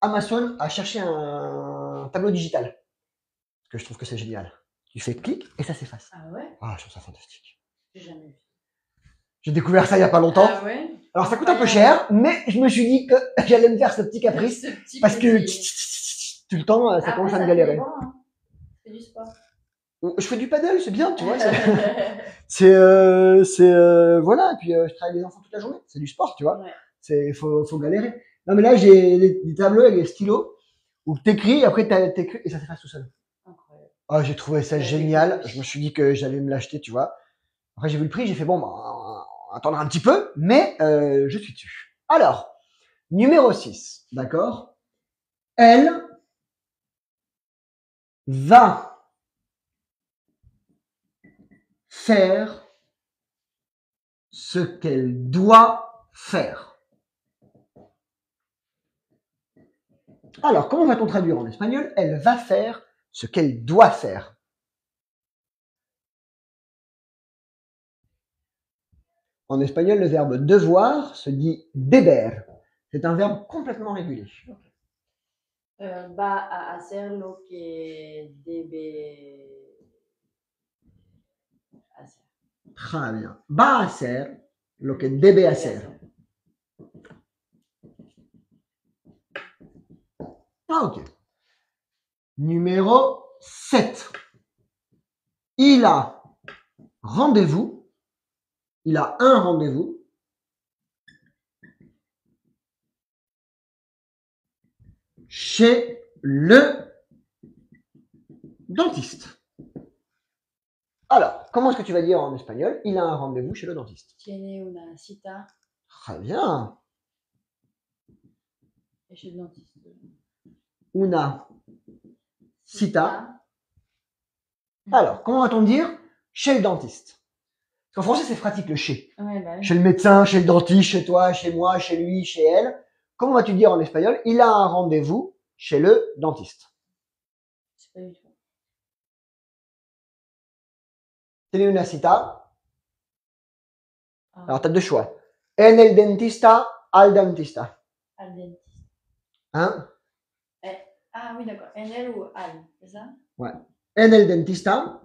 Amazon a cherché un tableau digital. Parce que je trouve que c'est génial. Tu fais clic et ça s'efface. Ah ouais? Ah, je trouve ça fantastique. J'ai jamais vu. J'ai découvert ça il y a pas longtemps. Ah ouais? Alors ça coûte un peu cher, mais je me suis dit que (laughs) j'allais me faire ce petit caprice Ce petit parce que tout le temps ça Après, commence à ça me galérer. bon, hein. C'est du sport. Je fais du paddle, c'est bien, tu vois. c'est- (laughs) C'est euh, c'est euh, voilà, et puis euh, je travaille avec les enfants toute la journée, c'est du sport, tu vois. C'est faut faut galérer. Non mais là j'ai des, des tableaux avec des stylos où t'écris, après t'écris et ça s'efface tout seul. Incroyable. Ah j'ai trouvé ça génial. Je me suis dit que j'allais me l'acheter, tu vois. Après j'ai vu le prix, j'ai fait bon, bah, on va attendre un petit peu, mais euh, je suis dessus. Alors numéro 6, d'accord? Elle va faire ce qu'elle doit faire. Alors, comment va-t-on traduire en espagnol Elle va faire ce qu'elle doit faire. En espagnol, le verbe devoir se dit deber. C'est un verbe complètement régulier. Euh, va a hacer lo que debe hacer. Très bien. Va a hacer lo que debe hacer. Ah, ok. Numéro 7. Il a rendez-vous. Il a un rendez-vous. Chez le dentiste. Alors, comment est-ce que tu vas dire en espagnol Il a un rendez-vous chez le dentiste? Tiene una cita Très bien. chez le dentiste. Una cita. Alors, comment va-t-on dire chez le dentiste? Parce qu'en français, c'est pratique le chez. Ouais, bah, oui. Chez le médecin, chez le dentiste, chez toi, chez moi, chez lui, chez elle. Comment vas-tu dire en espagnol? Il a un rendez-vous chez le dentiste. C'est pas du tout. Tiene una cita. Ah, Alors, tu as deux choix. En el dentista, al dentista. al dentiste. Hein? Ah oui, d'accord. NL ou al, c'est ça? En el dentista.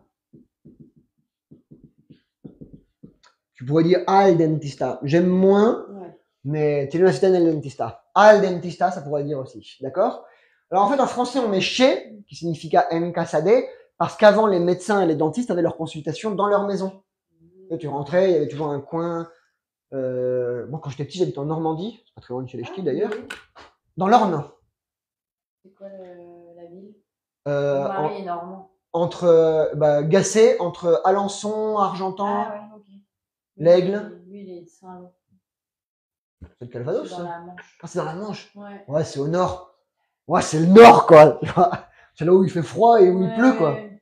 Tu pourrais dire al dentista. J'aime moins Ouais. mais cita en el dentista. Al dentista, ça pourrait dire aussi, d'accord? Alors en fait, en français, on met chez, qui signifie en casa de, parce qu'avant, les médecins et les dentistes avaient leur consultation dans leur maison. Et tu rentrais, il y avait toujours un coin Euh, moi, quand j'étais petit, j'habitais en Normandie. C'est pas très loin de chez les ch'tis Ah, d'ailleurs. oui. Dans l'Orne. C'est quoi le- la ville? Euh, en- mari est normand. entre bah, Gacé, entre Alençon, Argentan. Ah ouais, L'Aigle. Lui, il est de Saint-Lô. C'est le Calvados, C'est dans la Manche. Ah, c'est dans la Manche? Ouais. Ouais, c'est au nord. Ouais, c'est le nord, quoi. (laughs) c'est là où il fait froid et où il pleut, quoi. ouais,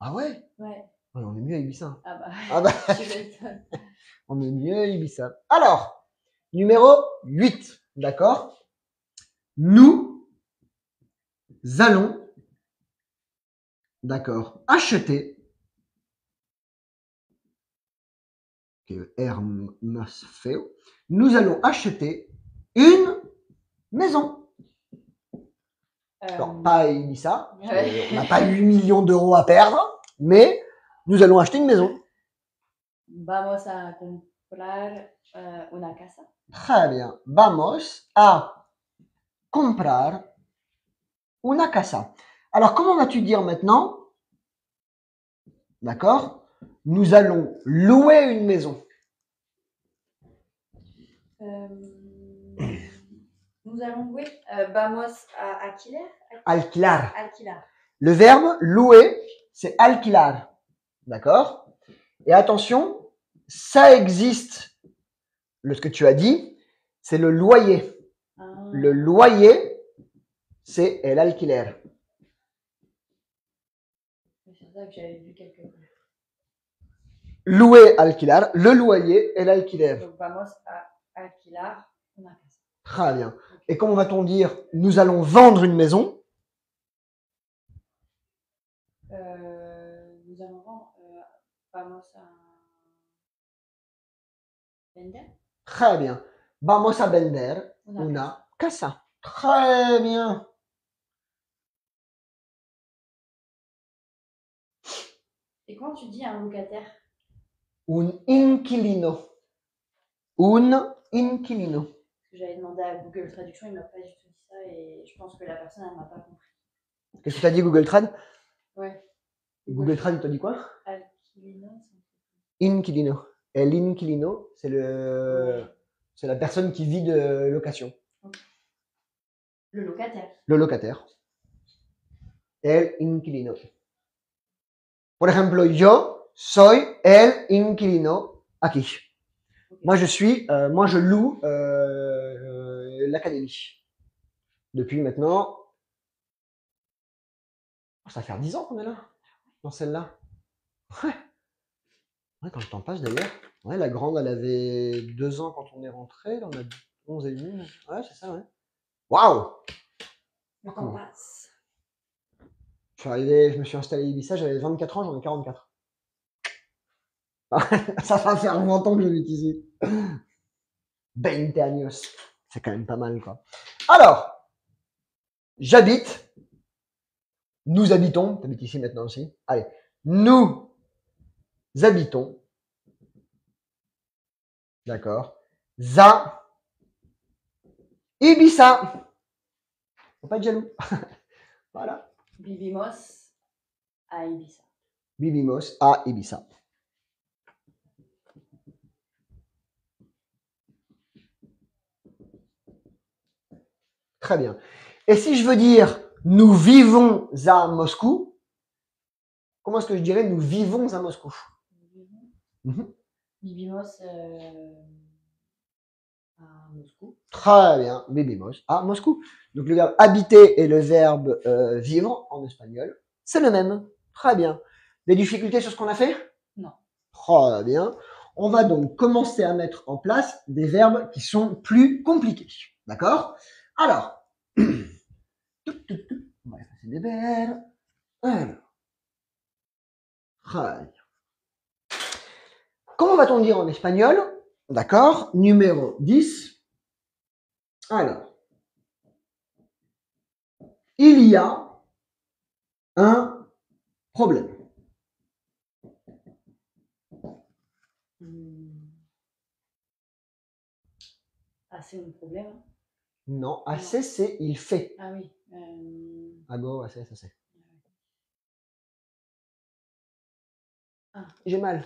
Ah ouais? Ouais. On est mieux à Ibiza. Ah bah, (laughs) Ah bah, (laughs) on est mieux à Ibiza. Alors, numéro 8, d'accord? Nous allons, d'accord, acheter que Hermas Feo, nous allons acheter une maison. Alors, Euh, pas Ibiza, parce Ouais. on n'a pas 8 millions d'euros à perdre, mais nous allons acheter une maison. Vamos a comprar eh, una casa. Très bien. Vamos a comprar una casa. Alors, comment vas-tu dire maintenant? D'accord? Nous allons louer une maison. Euh, nous allons louer. euh, vamos alquiler. Alquilar. Alquilar. Le verbe louer, c'est alquilar. D'accord? Et attention, ça existe. Le, ce que tu as dit, c'est le loyer. Ah. Le loyer, c'est part. Louer, alquilar. Le loyer, alquiler. Donc, vamos a alquilar una casa. Très bien. Et comment va-t-on dire nous allons vendre une maison? Euh, nous allons vendre. euh, vamos a vender Très bien. Vamos a vender una una casa. Très bien. Et comment tu dis un locataire? Un inquilino. Un inquilino. J'avais demandé à Google Traduction, il m'a pas du tout dit ça et je pense que la personne elle m'a pas compris. Qu'est-ce que tu as dit Google Trad? Ouais. Google Trad, il t'a dit quoi? Alquilino, Inquilino. Et l'inquilino, c'est le, c'est la personne qui vit de location. le locataire. Le locataire. El inquilino. Por ejemplo, yo soy el inquilino aquí. Moi, je suis, euh, moi, je loue euh, euh, l'académie. Depuis maintenant, oh, ça va faire 10 ans qu'on est là, dans celle-là. Ouais. Ouais, quand le temps passe d'ailleurs. Ouais, la grande, elle avait 2 ans quand on est rentré. Là, on a 11 et demi. Ouais, c'est ça, ouais. Waouh! Le Comment? temps passe. Je suis arrivé, je me suis installé à Ibiza, j'avais 24 ans, j'en ai 44. (laughs) ça va faire 20 ans que j'habite ici. 20 años. C'est quand même pas mal, quoi. Alors, j'habite, nous habitons, t'habites ici maintenant aussi. Allez, nous habitons. D'accord. Za. Ibiza. Faut pas être jaloux. (laughs) voilà. Vivimos a Ibiza. Vivimos a Ibiza. Très bien. Et si je veux dire nous vivons à Moscou, comment est-ce que je dirais nous vivons à Moscou? Mhm. Vivimos euh, à Moscou. Très bien, vivimos à Moscou. Donc le verbe habiter et le verbe euh, vivre en espagnol, c'est le même. Très bien. Des difficultés sur ce qu'on a fait? Non. Très bien. On va donc commencer à mettre en place des verbes qui sont plus compliqués. D'accord? Alors, (clears throat) on va effacer des verbes. Alors, très bien. Comment va-t-on dire en espagnol? D'accord Numéro 10. Alors, il y a un problème. Ah, c'est un problème. Non, assez, c'est il fait. Ah oui. euh, Ah bon, assez, ça c'est. Ah. J'ai mal.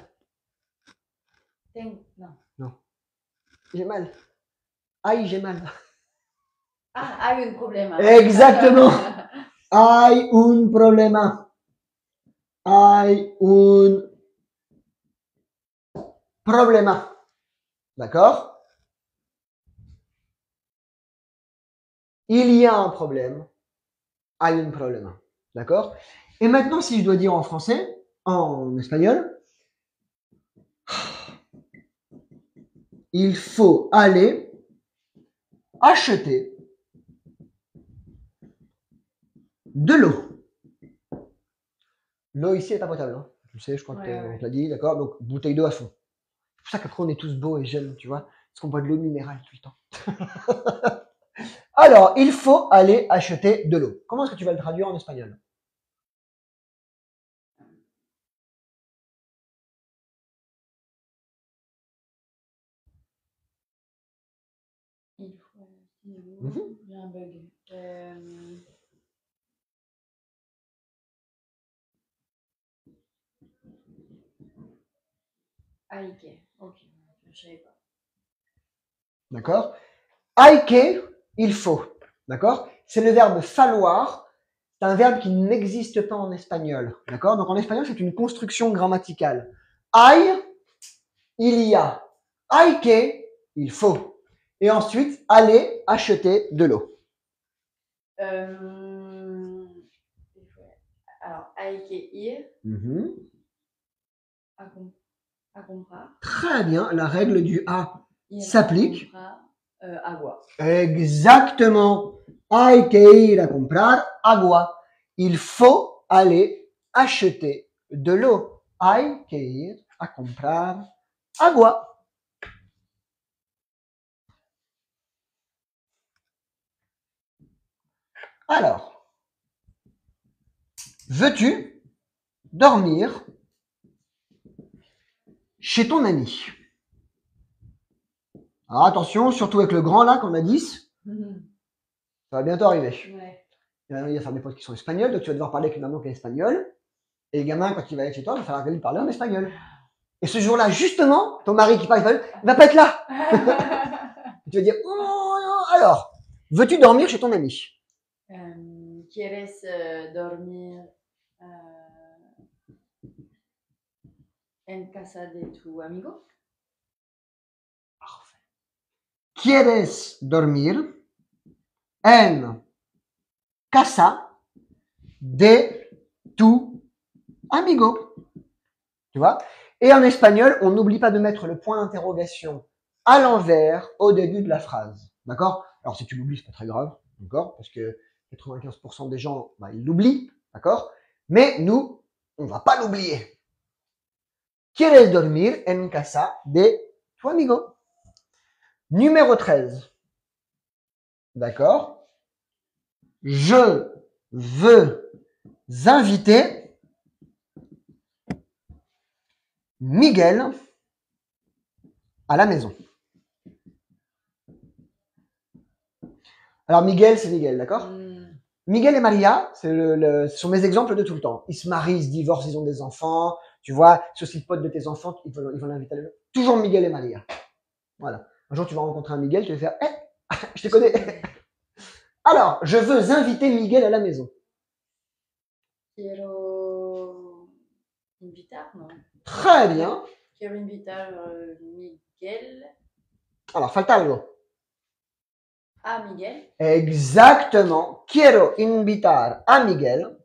ten- Non. J'ai mal. Aïe, j'ai mal. Ah, hay un problema. Exactement. (laughs) Hay un problema. Hay un problema. D'accord? Il y a un problème. Hay un problema. D'accord? Et maintenant, si je dois dire en français, en espagnol, il faut aller acheter de l'eau. L'eau ici est potable. Hein. Tu le sais, je crois Ouais, que ouais. on te l'a dit, d'accord? Donc, bouteille d'eau à fond. C'est pour ça qu'après, on est tous beaux et jeunes, tu vois Parce qu'on boit de l'eau minérale tout le temps. (laughs) Alors, il faut aller acheter de l'eau. Comment est-ce que tu vas le traduire en espagnol? Mhm. J'ai un bug. Euh, Ah, ok. Je savais pas. D'accord que, il faut. D'accord C'est le verbe falloir. C'est un verbe qui n'existe pas en espagnol. D'accord Donc en espagnol, c'est une construction grammaticale. Hay, il y a. Que, il faut. Et ensuite, aller acheter de l'eau. Euh, Alors, a comprar. Très bien. La règle du A S'applique. euh, agua. Exactement. Hay que ir a comprar agua. Il faut aller acheter de l'eau. Hay que ir a comprar agua. Alors, veux-tu dormir chez ton ami? Alors attention, surtout avec le grand là qu'on a 10, ça va bientôt arriver. Ouais. Il va y avoir des potes qui sont espagnols, donc tu vas devoir parler avec une maman qui est espagnole. Et le gamin, quand il va être chez toi, il va falloir lui parler en espagnol. Et ce jour-là, justement, ton mari qui parle espagnol, il va pas être là. (laughs) (laughs) Tu vas dire, oh, alors, veux-tu dormir chez ton ami? ¿Quieres eh, dormir eh, en casa de tu amigo? ¿Quieres dormir en casa de tu amigo? Tu vois? Et en espagnol, on n'oublie pas de mettre le point d'interrogation à l'envers au début de la phrase. D'accord? Alors si tu l'oublies, c'est pas très grave, d'accord? Parce que 95% des gens, bah, ils l'oublient, d'accord? Mais nous, on va pas l'oublier. ¿Quieres dormir en casa de tu amigo Numéro 13. D'accord? Je veux inviter Miguel à la maison. Alors Miguel, c'est Miguel, d'accord Mm, Miguel et Maria, c'est le, le- ce sont mes exemples de tout le temps. Ils se marient, ils se divorcent, ils ont des enfants. Tu vois, c'est aussi le pote de tes enfants, ils vont ils vont l'inviter à la maison. Toujours Miguel et Maria. Voilà. Un jour, tu vas rencontrer un Miguel, tu vas faire, eh, (laughs) je te connais. (laughs) Alors, je veux inviter Miguel à la maison. Quiero invitar, non Très bien. Quiero invitar eh, Miguel Alors, falta algo. A Miguel Exactement. Quiero invitar a Miguel.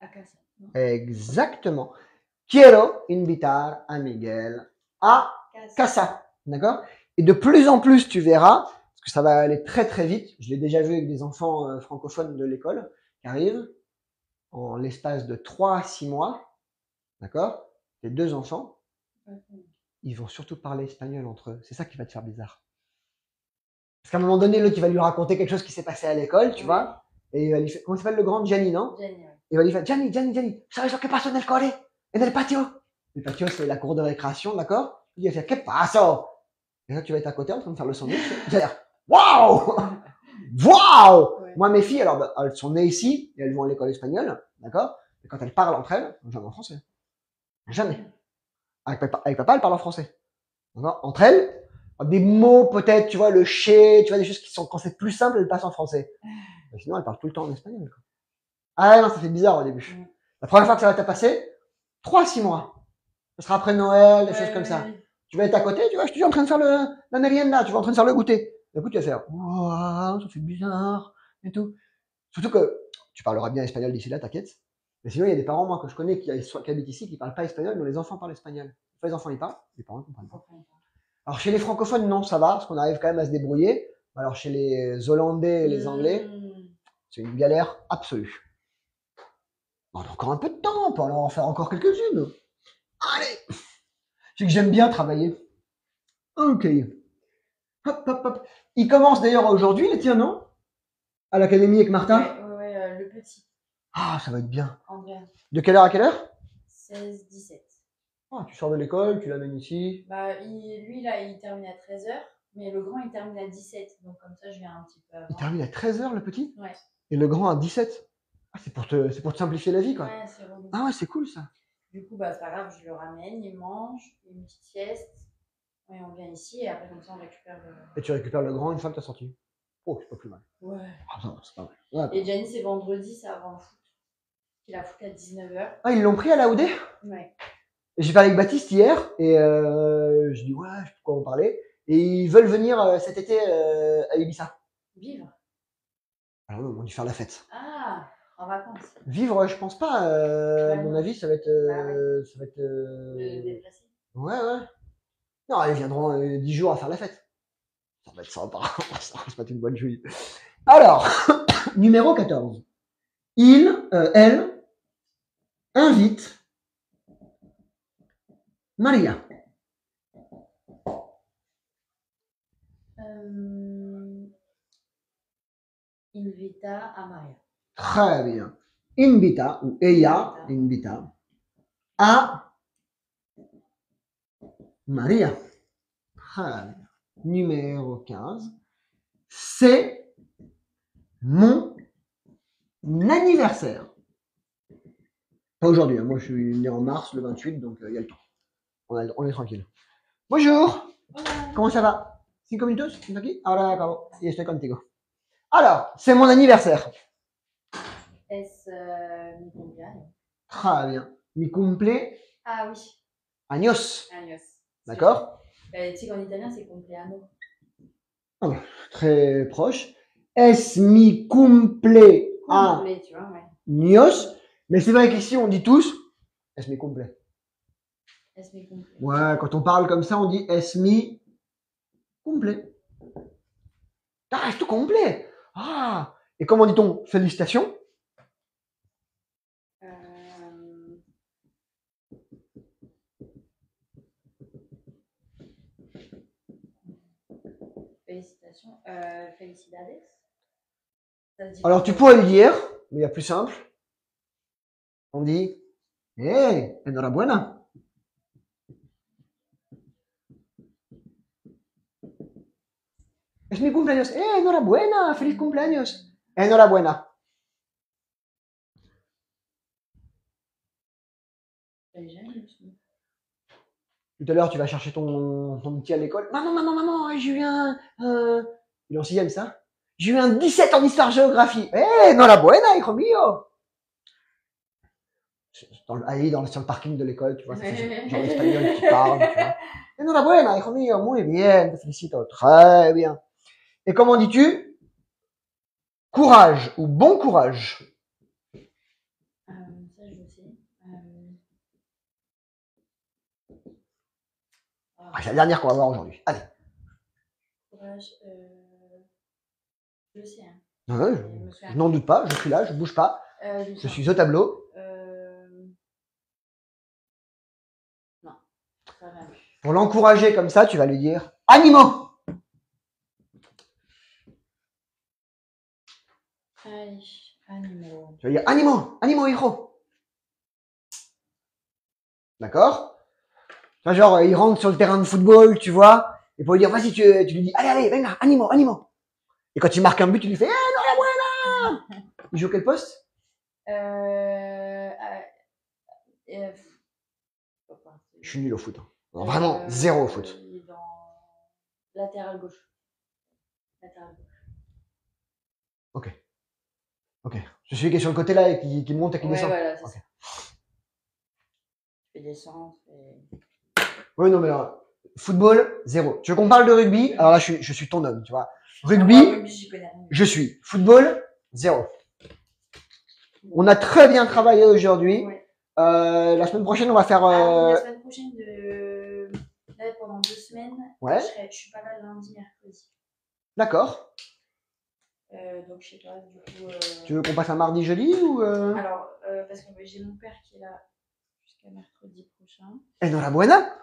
a casa. Exactement. Quiero invitar a Miguel a Casa. casa. D'accord? Et de plus en plus, tu verras, parce que ça va aller très très vite. Je l'ai déjà vu avec des enfants euh, francophones de l'école qui arrivent en l'espace de 3 à 6 mois. D'accord? Les deux enfants, ils vont surtout parler espagnol entre eux. C'est ça qui va te faire bizarre. Parce qu'à un moment donné, l'autre, il va lui raconter quelque chose qui s'est passé à l'école, tu vois Et il va lui faire, comment il s'appelle le grand Gianni, non Génial. Il va lui faire, Gianni, Gianni, Gianni, ¿sabes lo que pasó en el core? En el patio Le patio, c'est la cour de récréation, d'accord? Il va faire, ¿qué pasó Et là, tu vas être à côté en train de faire le sandwich. Tu vas dire, waouh (laughs) Waouh Ouais. Moi, mes filles, alors, bah, elles sont nées ici, et elles vont à l'école espagnole, d'accord? Et quand elles parlent entre elles, jamais en français. Jamais. Avec papa, avec papa, elles parlent en français. Entre elles, des mots peut-être, tu vois, le chez, tu vois, des choses qui sont, quand c'est plus simple, elles passent en français. Mais sinon, elles parlent tout le temps en espagnol. Quoi. Ah non, ça fait bizarre au début. Mm. La première fois que ça va te passer, 3 6 mois. Ce sera après Noël, des Ouais, choses comme ça. ouais. Tu vas être à côté, tu vois, je dis en train de faire le, la merienda, tu vas en train de faire le goûter. D'un coup, tu vas faire, waouh, ça fait bizarre, et tout. Surtout que tu parleras bien espagnol d'ici là, t'inquiète. Mais sinon, il y a des parents, moi, que je connais, qui, qui habitent ici, qui parlent pas espagnol, mais les enfants parlent espagnol. Les enfants, ils parlent, les parents, ils comprennent pas. Alors, chez les francophones, non, ça va, parce qu'on arrive quand même à se débrouiller. Alors, chez les Hollandais et les Anglais, Mm. c'est une galère absolue. On a encore un peu de temps, on peut en faire encore quelques-unes. Allez C'est que j'aime bien travailler. Ok. Hop, hop, hop. Il commence d'ailleurs aujourd'hui, les tiens, non? À l'académie avec Martin? Ouais, ouais, ouais, euh, le petit, Ah, ça va être bien. De quelle heure à quelle heure? 16, 17. ah, Tu sors de l'école, tu l'amènes ici. Bah, il- lui, là, il termine à 13h, mais le grand, il termine à 17. Donc, comme ça, je viens un petit peu avant. Il termine à 13h, le petit? Ouais. Et le grand à 17 Ah, c'est pour, te, c'est pour te simplifier la vie, quoi. Ouais, c'est. Ah ouais, c'est cool, ça. Du coup, bah, c'est pas grave, je le ramène, il mange, une petite sieste. Et on vient ici, et après, comme ça, on récupère le. Et tu récupères le grand une fois que t'as sorti. Oh, c'est pas plus mal. Ouais. Ah, ça va, c'est pas mal. Ouais. Et Gianni, c'est vendredi, c'est avant le foot. Il a foot à 19h. Ah, ils l'ont pris à la Oudé Ouais. J'ai parlé avec Baptiste hier et euh, je dis ouais, je sais pas quoi en parler. Et ils veulent venir euh, cet été euh, à Ibiza. Vivre? Alors non, on dit faire la fête. Ah, en vacances. Vivre, je pense pas. À Ouais, mon avis, ça va être, euh, ça va être. déplacer. Ouais, ouais. Non, ils viendront euh, 10 jours à faire la fête. Ça va être sympa. ça va mettre une bonne jouille. Alors, (coughs) numéro 14. Il, elle, invite Maria. Euh... Invita a Maria. Très bien. Invita, ou ella, invita, a Maria. Très bien. Numéro 15. C'est mon anniversaire. Pas aujourd'hui, hein. moi je suis né en mars, le 28, donc euh, il y a le temps. On, a- on est tranquille. Bonjour, comment ça va? Cinco minutos ¿Estás aquí? Ahora acabo. Y estoy contigo. Alors, c'est mon anniversaire. Es euh, mi cumpleaños? Très bien. Mi cumple Ah oui, años. años. D'accord? Bah, tu sais qu'en italien, c'est compleanno. Très proche. Es mi cumple Complet, tu vois, ouais. años? Mais c'est vrai qu'ici, on dit tous es mi cumple. Es mi cumple. Ouais, quand on parle comme ça, on dit es mi cumple. Ah, es tu cumple. Ah Et comment dit-on félicitations Euh... Félicitations. Euh, dit Alors, tu pourrais le dire, mais il y a plus simple. On dit Eh, enhorabuena. Es mi cumpleaños. Eh, enhorabuena, feliz cumpleaños. Enhorabuena. Tout à l'heure, tu vas chercher ton, ton petit à l'école. Maman, maman, maman, j'ai eu un. un- Il est en sixième, ça J'ai eu un 17 en histoire-géographie. Eh, enhorabuena, hijo mío. Dans le, allez, dans le, sur le parking de l'école, tu vois, fait genre l'espagnol qui (laughs) parle, tu vois. Enhorabuena, hijo mío, muy bien, te felicito. Très bien. Et comment dis-tu? Courage ou bon courage? Euh, ça, je le sais. Euh... ah, C'est la dernière qu'on va voir aujourd'hui. Allez. Courage. Euh... Je sais. Hein. Ouais, Je n'en doute pas, je suis là, je bouge pas, Euh, je, suis au tableau. Pour l'encourager comme ça, tu vas lui dire Allez, animaux. Tu vas dire Animo, Animo, hijo! D'accord? Enfin, Genre, il rentre sur le terrain de football, tu vois, et pour lui dire Vas-y, tu, tu lui dis Allez, allez, venga, Animo, Animo Et quand il marque un but, tu lui fais Eh, non, la buena Il joue quel poste? Euh... euh, euh... Je suis nul au foot. hein. Non, vraiment, Euh, zéro au foot. Il latéral gauche. Latéral gauche. Ok. Je suis qui est sur le côté là et qui, qui monte et qui Ouais, descend. voilà, Ok. Je fais des centres et... Oui, non, mais alors, football, zéro. Tu veux qu'on parle de rugby? Alors là, je suis, je suis ton homme, tu vois. Rugby, Moi, rugby, je suis. Football, zéro. On a très bien travaillé aujourd'hui. Ouais. Euh, la semaine prochaine, on va faire. Ah, euh, la semaine prochaine, de... là, pendant deux semaines, Ouais. je, serai- je suis pas là lundi, mercredi. D'accord. Euh, donc, je sais pas, du coup... euh, Tu veux qu'on passe un mardi, jeudi ou euh... Alors, euh, parce que j'ai mon père qui est là jusqu'à mercredi prochain. Enhorabuena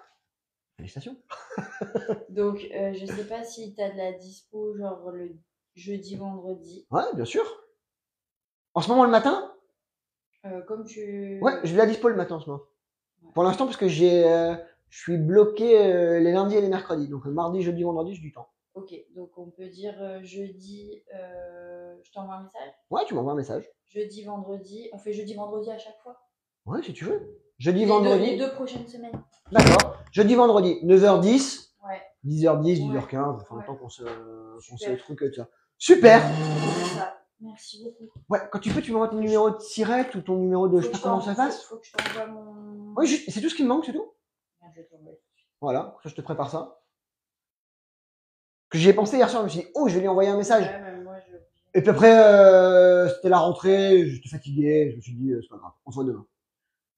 Félicitations. (laughs) Donc, euh, je sais pas si tu as de la dispo, genre le jeudi, vendredi. Ouais, bien sûr. En ce moment, le matin? Euh, comme tu. Ouais, je vais à dispo le matin en ce moment. Pour l'instant, parce que j'ai, euh, je suis bloqué euh, les lundis et les mercredis. Donc, le mardi, jeudi, vendredi, j'ai du temps. Ok, donc on peut dire jeudi. je t'envoie un message? Ouais, tu m'envoies un message. Jeudi, vendredi. On fait jeudi, vendredi à chaque fois? Ouais, si tu veux. Jeudi, Les deux- vendredi. les deux prochaines semaines. D'accord. Jeudi, vendredi, 9h10, Ouais. 10h10, Ouais. 10h15. Enfin, le Ouais. temps qu'on se, qu'on se Super. truc ça. Super ça. Merci beaucoup. Ouais, quand tu peux, tu m'envoies ton numéro de Sirette ou ton numéro de je sais pas comment ça passe. Faut, que je t'envoie mon. Oui, juste- c'est tout ce qui me manque, c'est tout? Merde, je vais te l'envoyer. Voilà, ça je te prépare ça. Que j'y ai pensé hier soir, je me suis dit, oh, je vais lui envoyer un message. Ouais, même moi, je. Et puis après, euh, c'était la rentrée, j'étais fatigué, je me suis dit, euh, c'est pas grave, on se voit demain.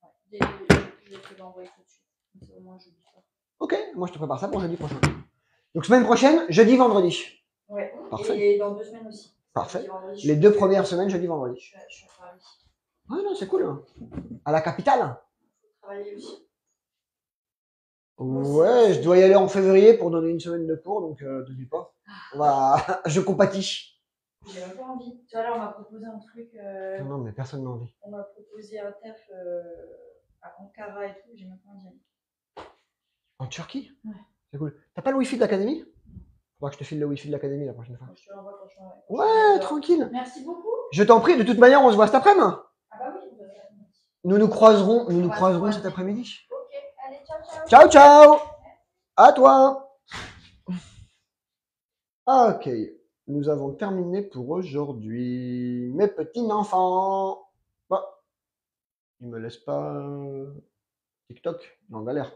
Ouais. Je vais te l'envoyer tout de suite. Ça, au moins, pas. Ok, moi je te prépare ça pour jeudi prochain. Donc semaine prochaine, jeudi, vendredi. Ouais. Parfait. Et dans deux semaines aussi. Parfait. Vendredi, Les deux premières semaines, jeudi, vendredi. Je suis, je suis à Paris. Ouais, non, c'est cool. hein. À la capitale. Travailler aussi. Ouais, je dois y aller en février pour donner une semaine de cours, donc euh, dis pas. On va... (laughs) je compatis. J'ai même pas envie. Tu vois, là, on m'a proposé un truc. euh, Non, non, mais personne n'a envie. on m'a proposé un taf euh, à Ankara et tout. J'ai même pas envie d'y aller. En Turquie? Ouais. C'est cool. T'as pas le wifi de l'académie? Je te file le wifi de l'académie la prochaine fois. Quand je te l'envoie quand je quand je Ouais, tranquille. Merci beaucoup. Je t'en prie, de toute manière, on se voit cet après-midi. Ah bah oui. bah, Nous nous croiserons, nous nous Ouais, croiserons ouais. cet après-midi. Ok, allez, ciao, ciao. Ciao, ciao À toi Ok, nous avons terminé pour aujourd'hui. Mes petits enfants. Bah, ils me laissent pas euh, TikTok, en galère.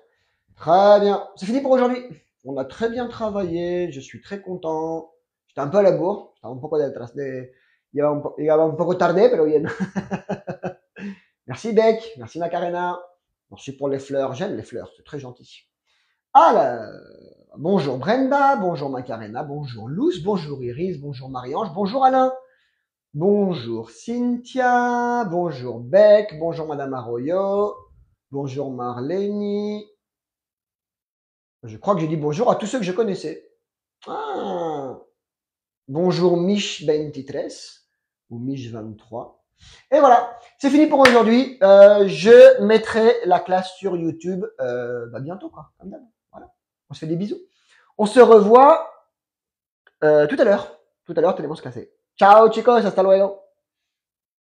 Très bien, c'est fini pour aujourd'hui. On a très bien travaillé, je suis très content. J'étais un peu à la bourre, j'étais un poco detrás de... Un, po- iba un poco tarde, pero bien. merci Beck, merci Macarena. Merci pour les fleurs, j'aime les fleurs, c'est très gentil. Alors, bonjour Brenda, bonjour Macarena, bonjour Luce, bonjour Iris, bonjour Marie-Ange, bonjour Alain, bonjour Cynthia, bonjour Beck, bonjour Madame Arroyo, bonjour Marlene. Je crois que j'ai dit bonjour à tous ceux que je connaissais. Ah. Bonjour Mich23 ou Mich23. Et voilà, c'est fini pour aujourd'hui. Euh, je mettrai la classe sur YouTube euh, bah, bientôt. On se fait des bisous. On se revoit euh, tout à l'heure. Tout à l'heure, tenemos hacer. Ciao chicos, hasta luego.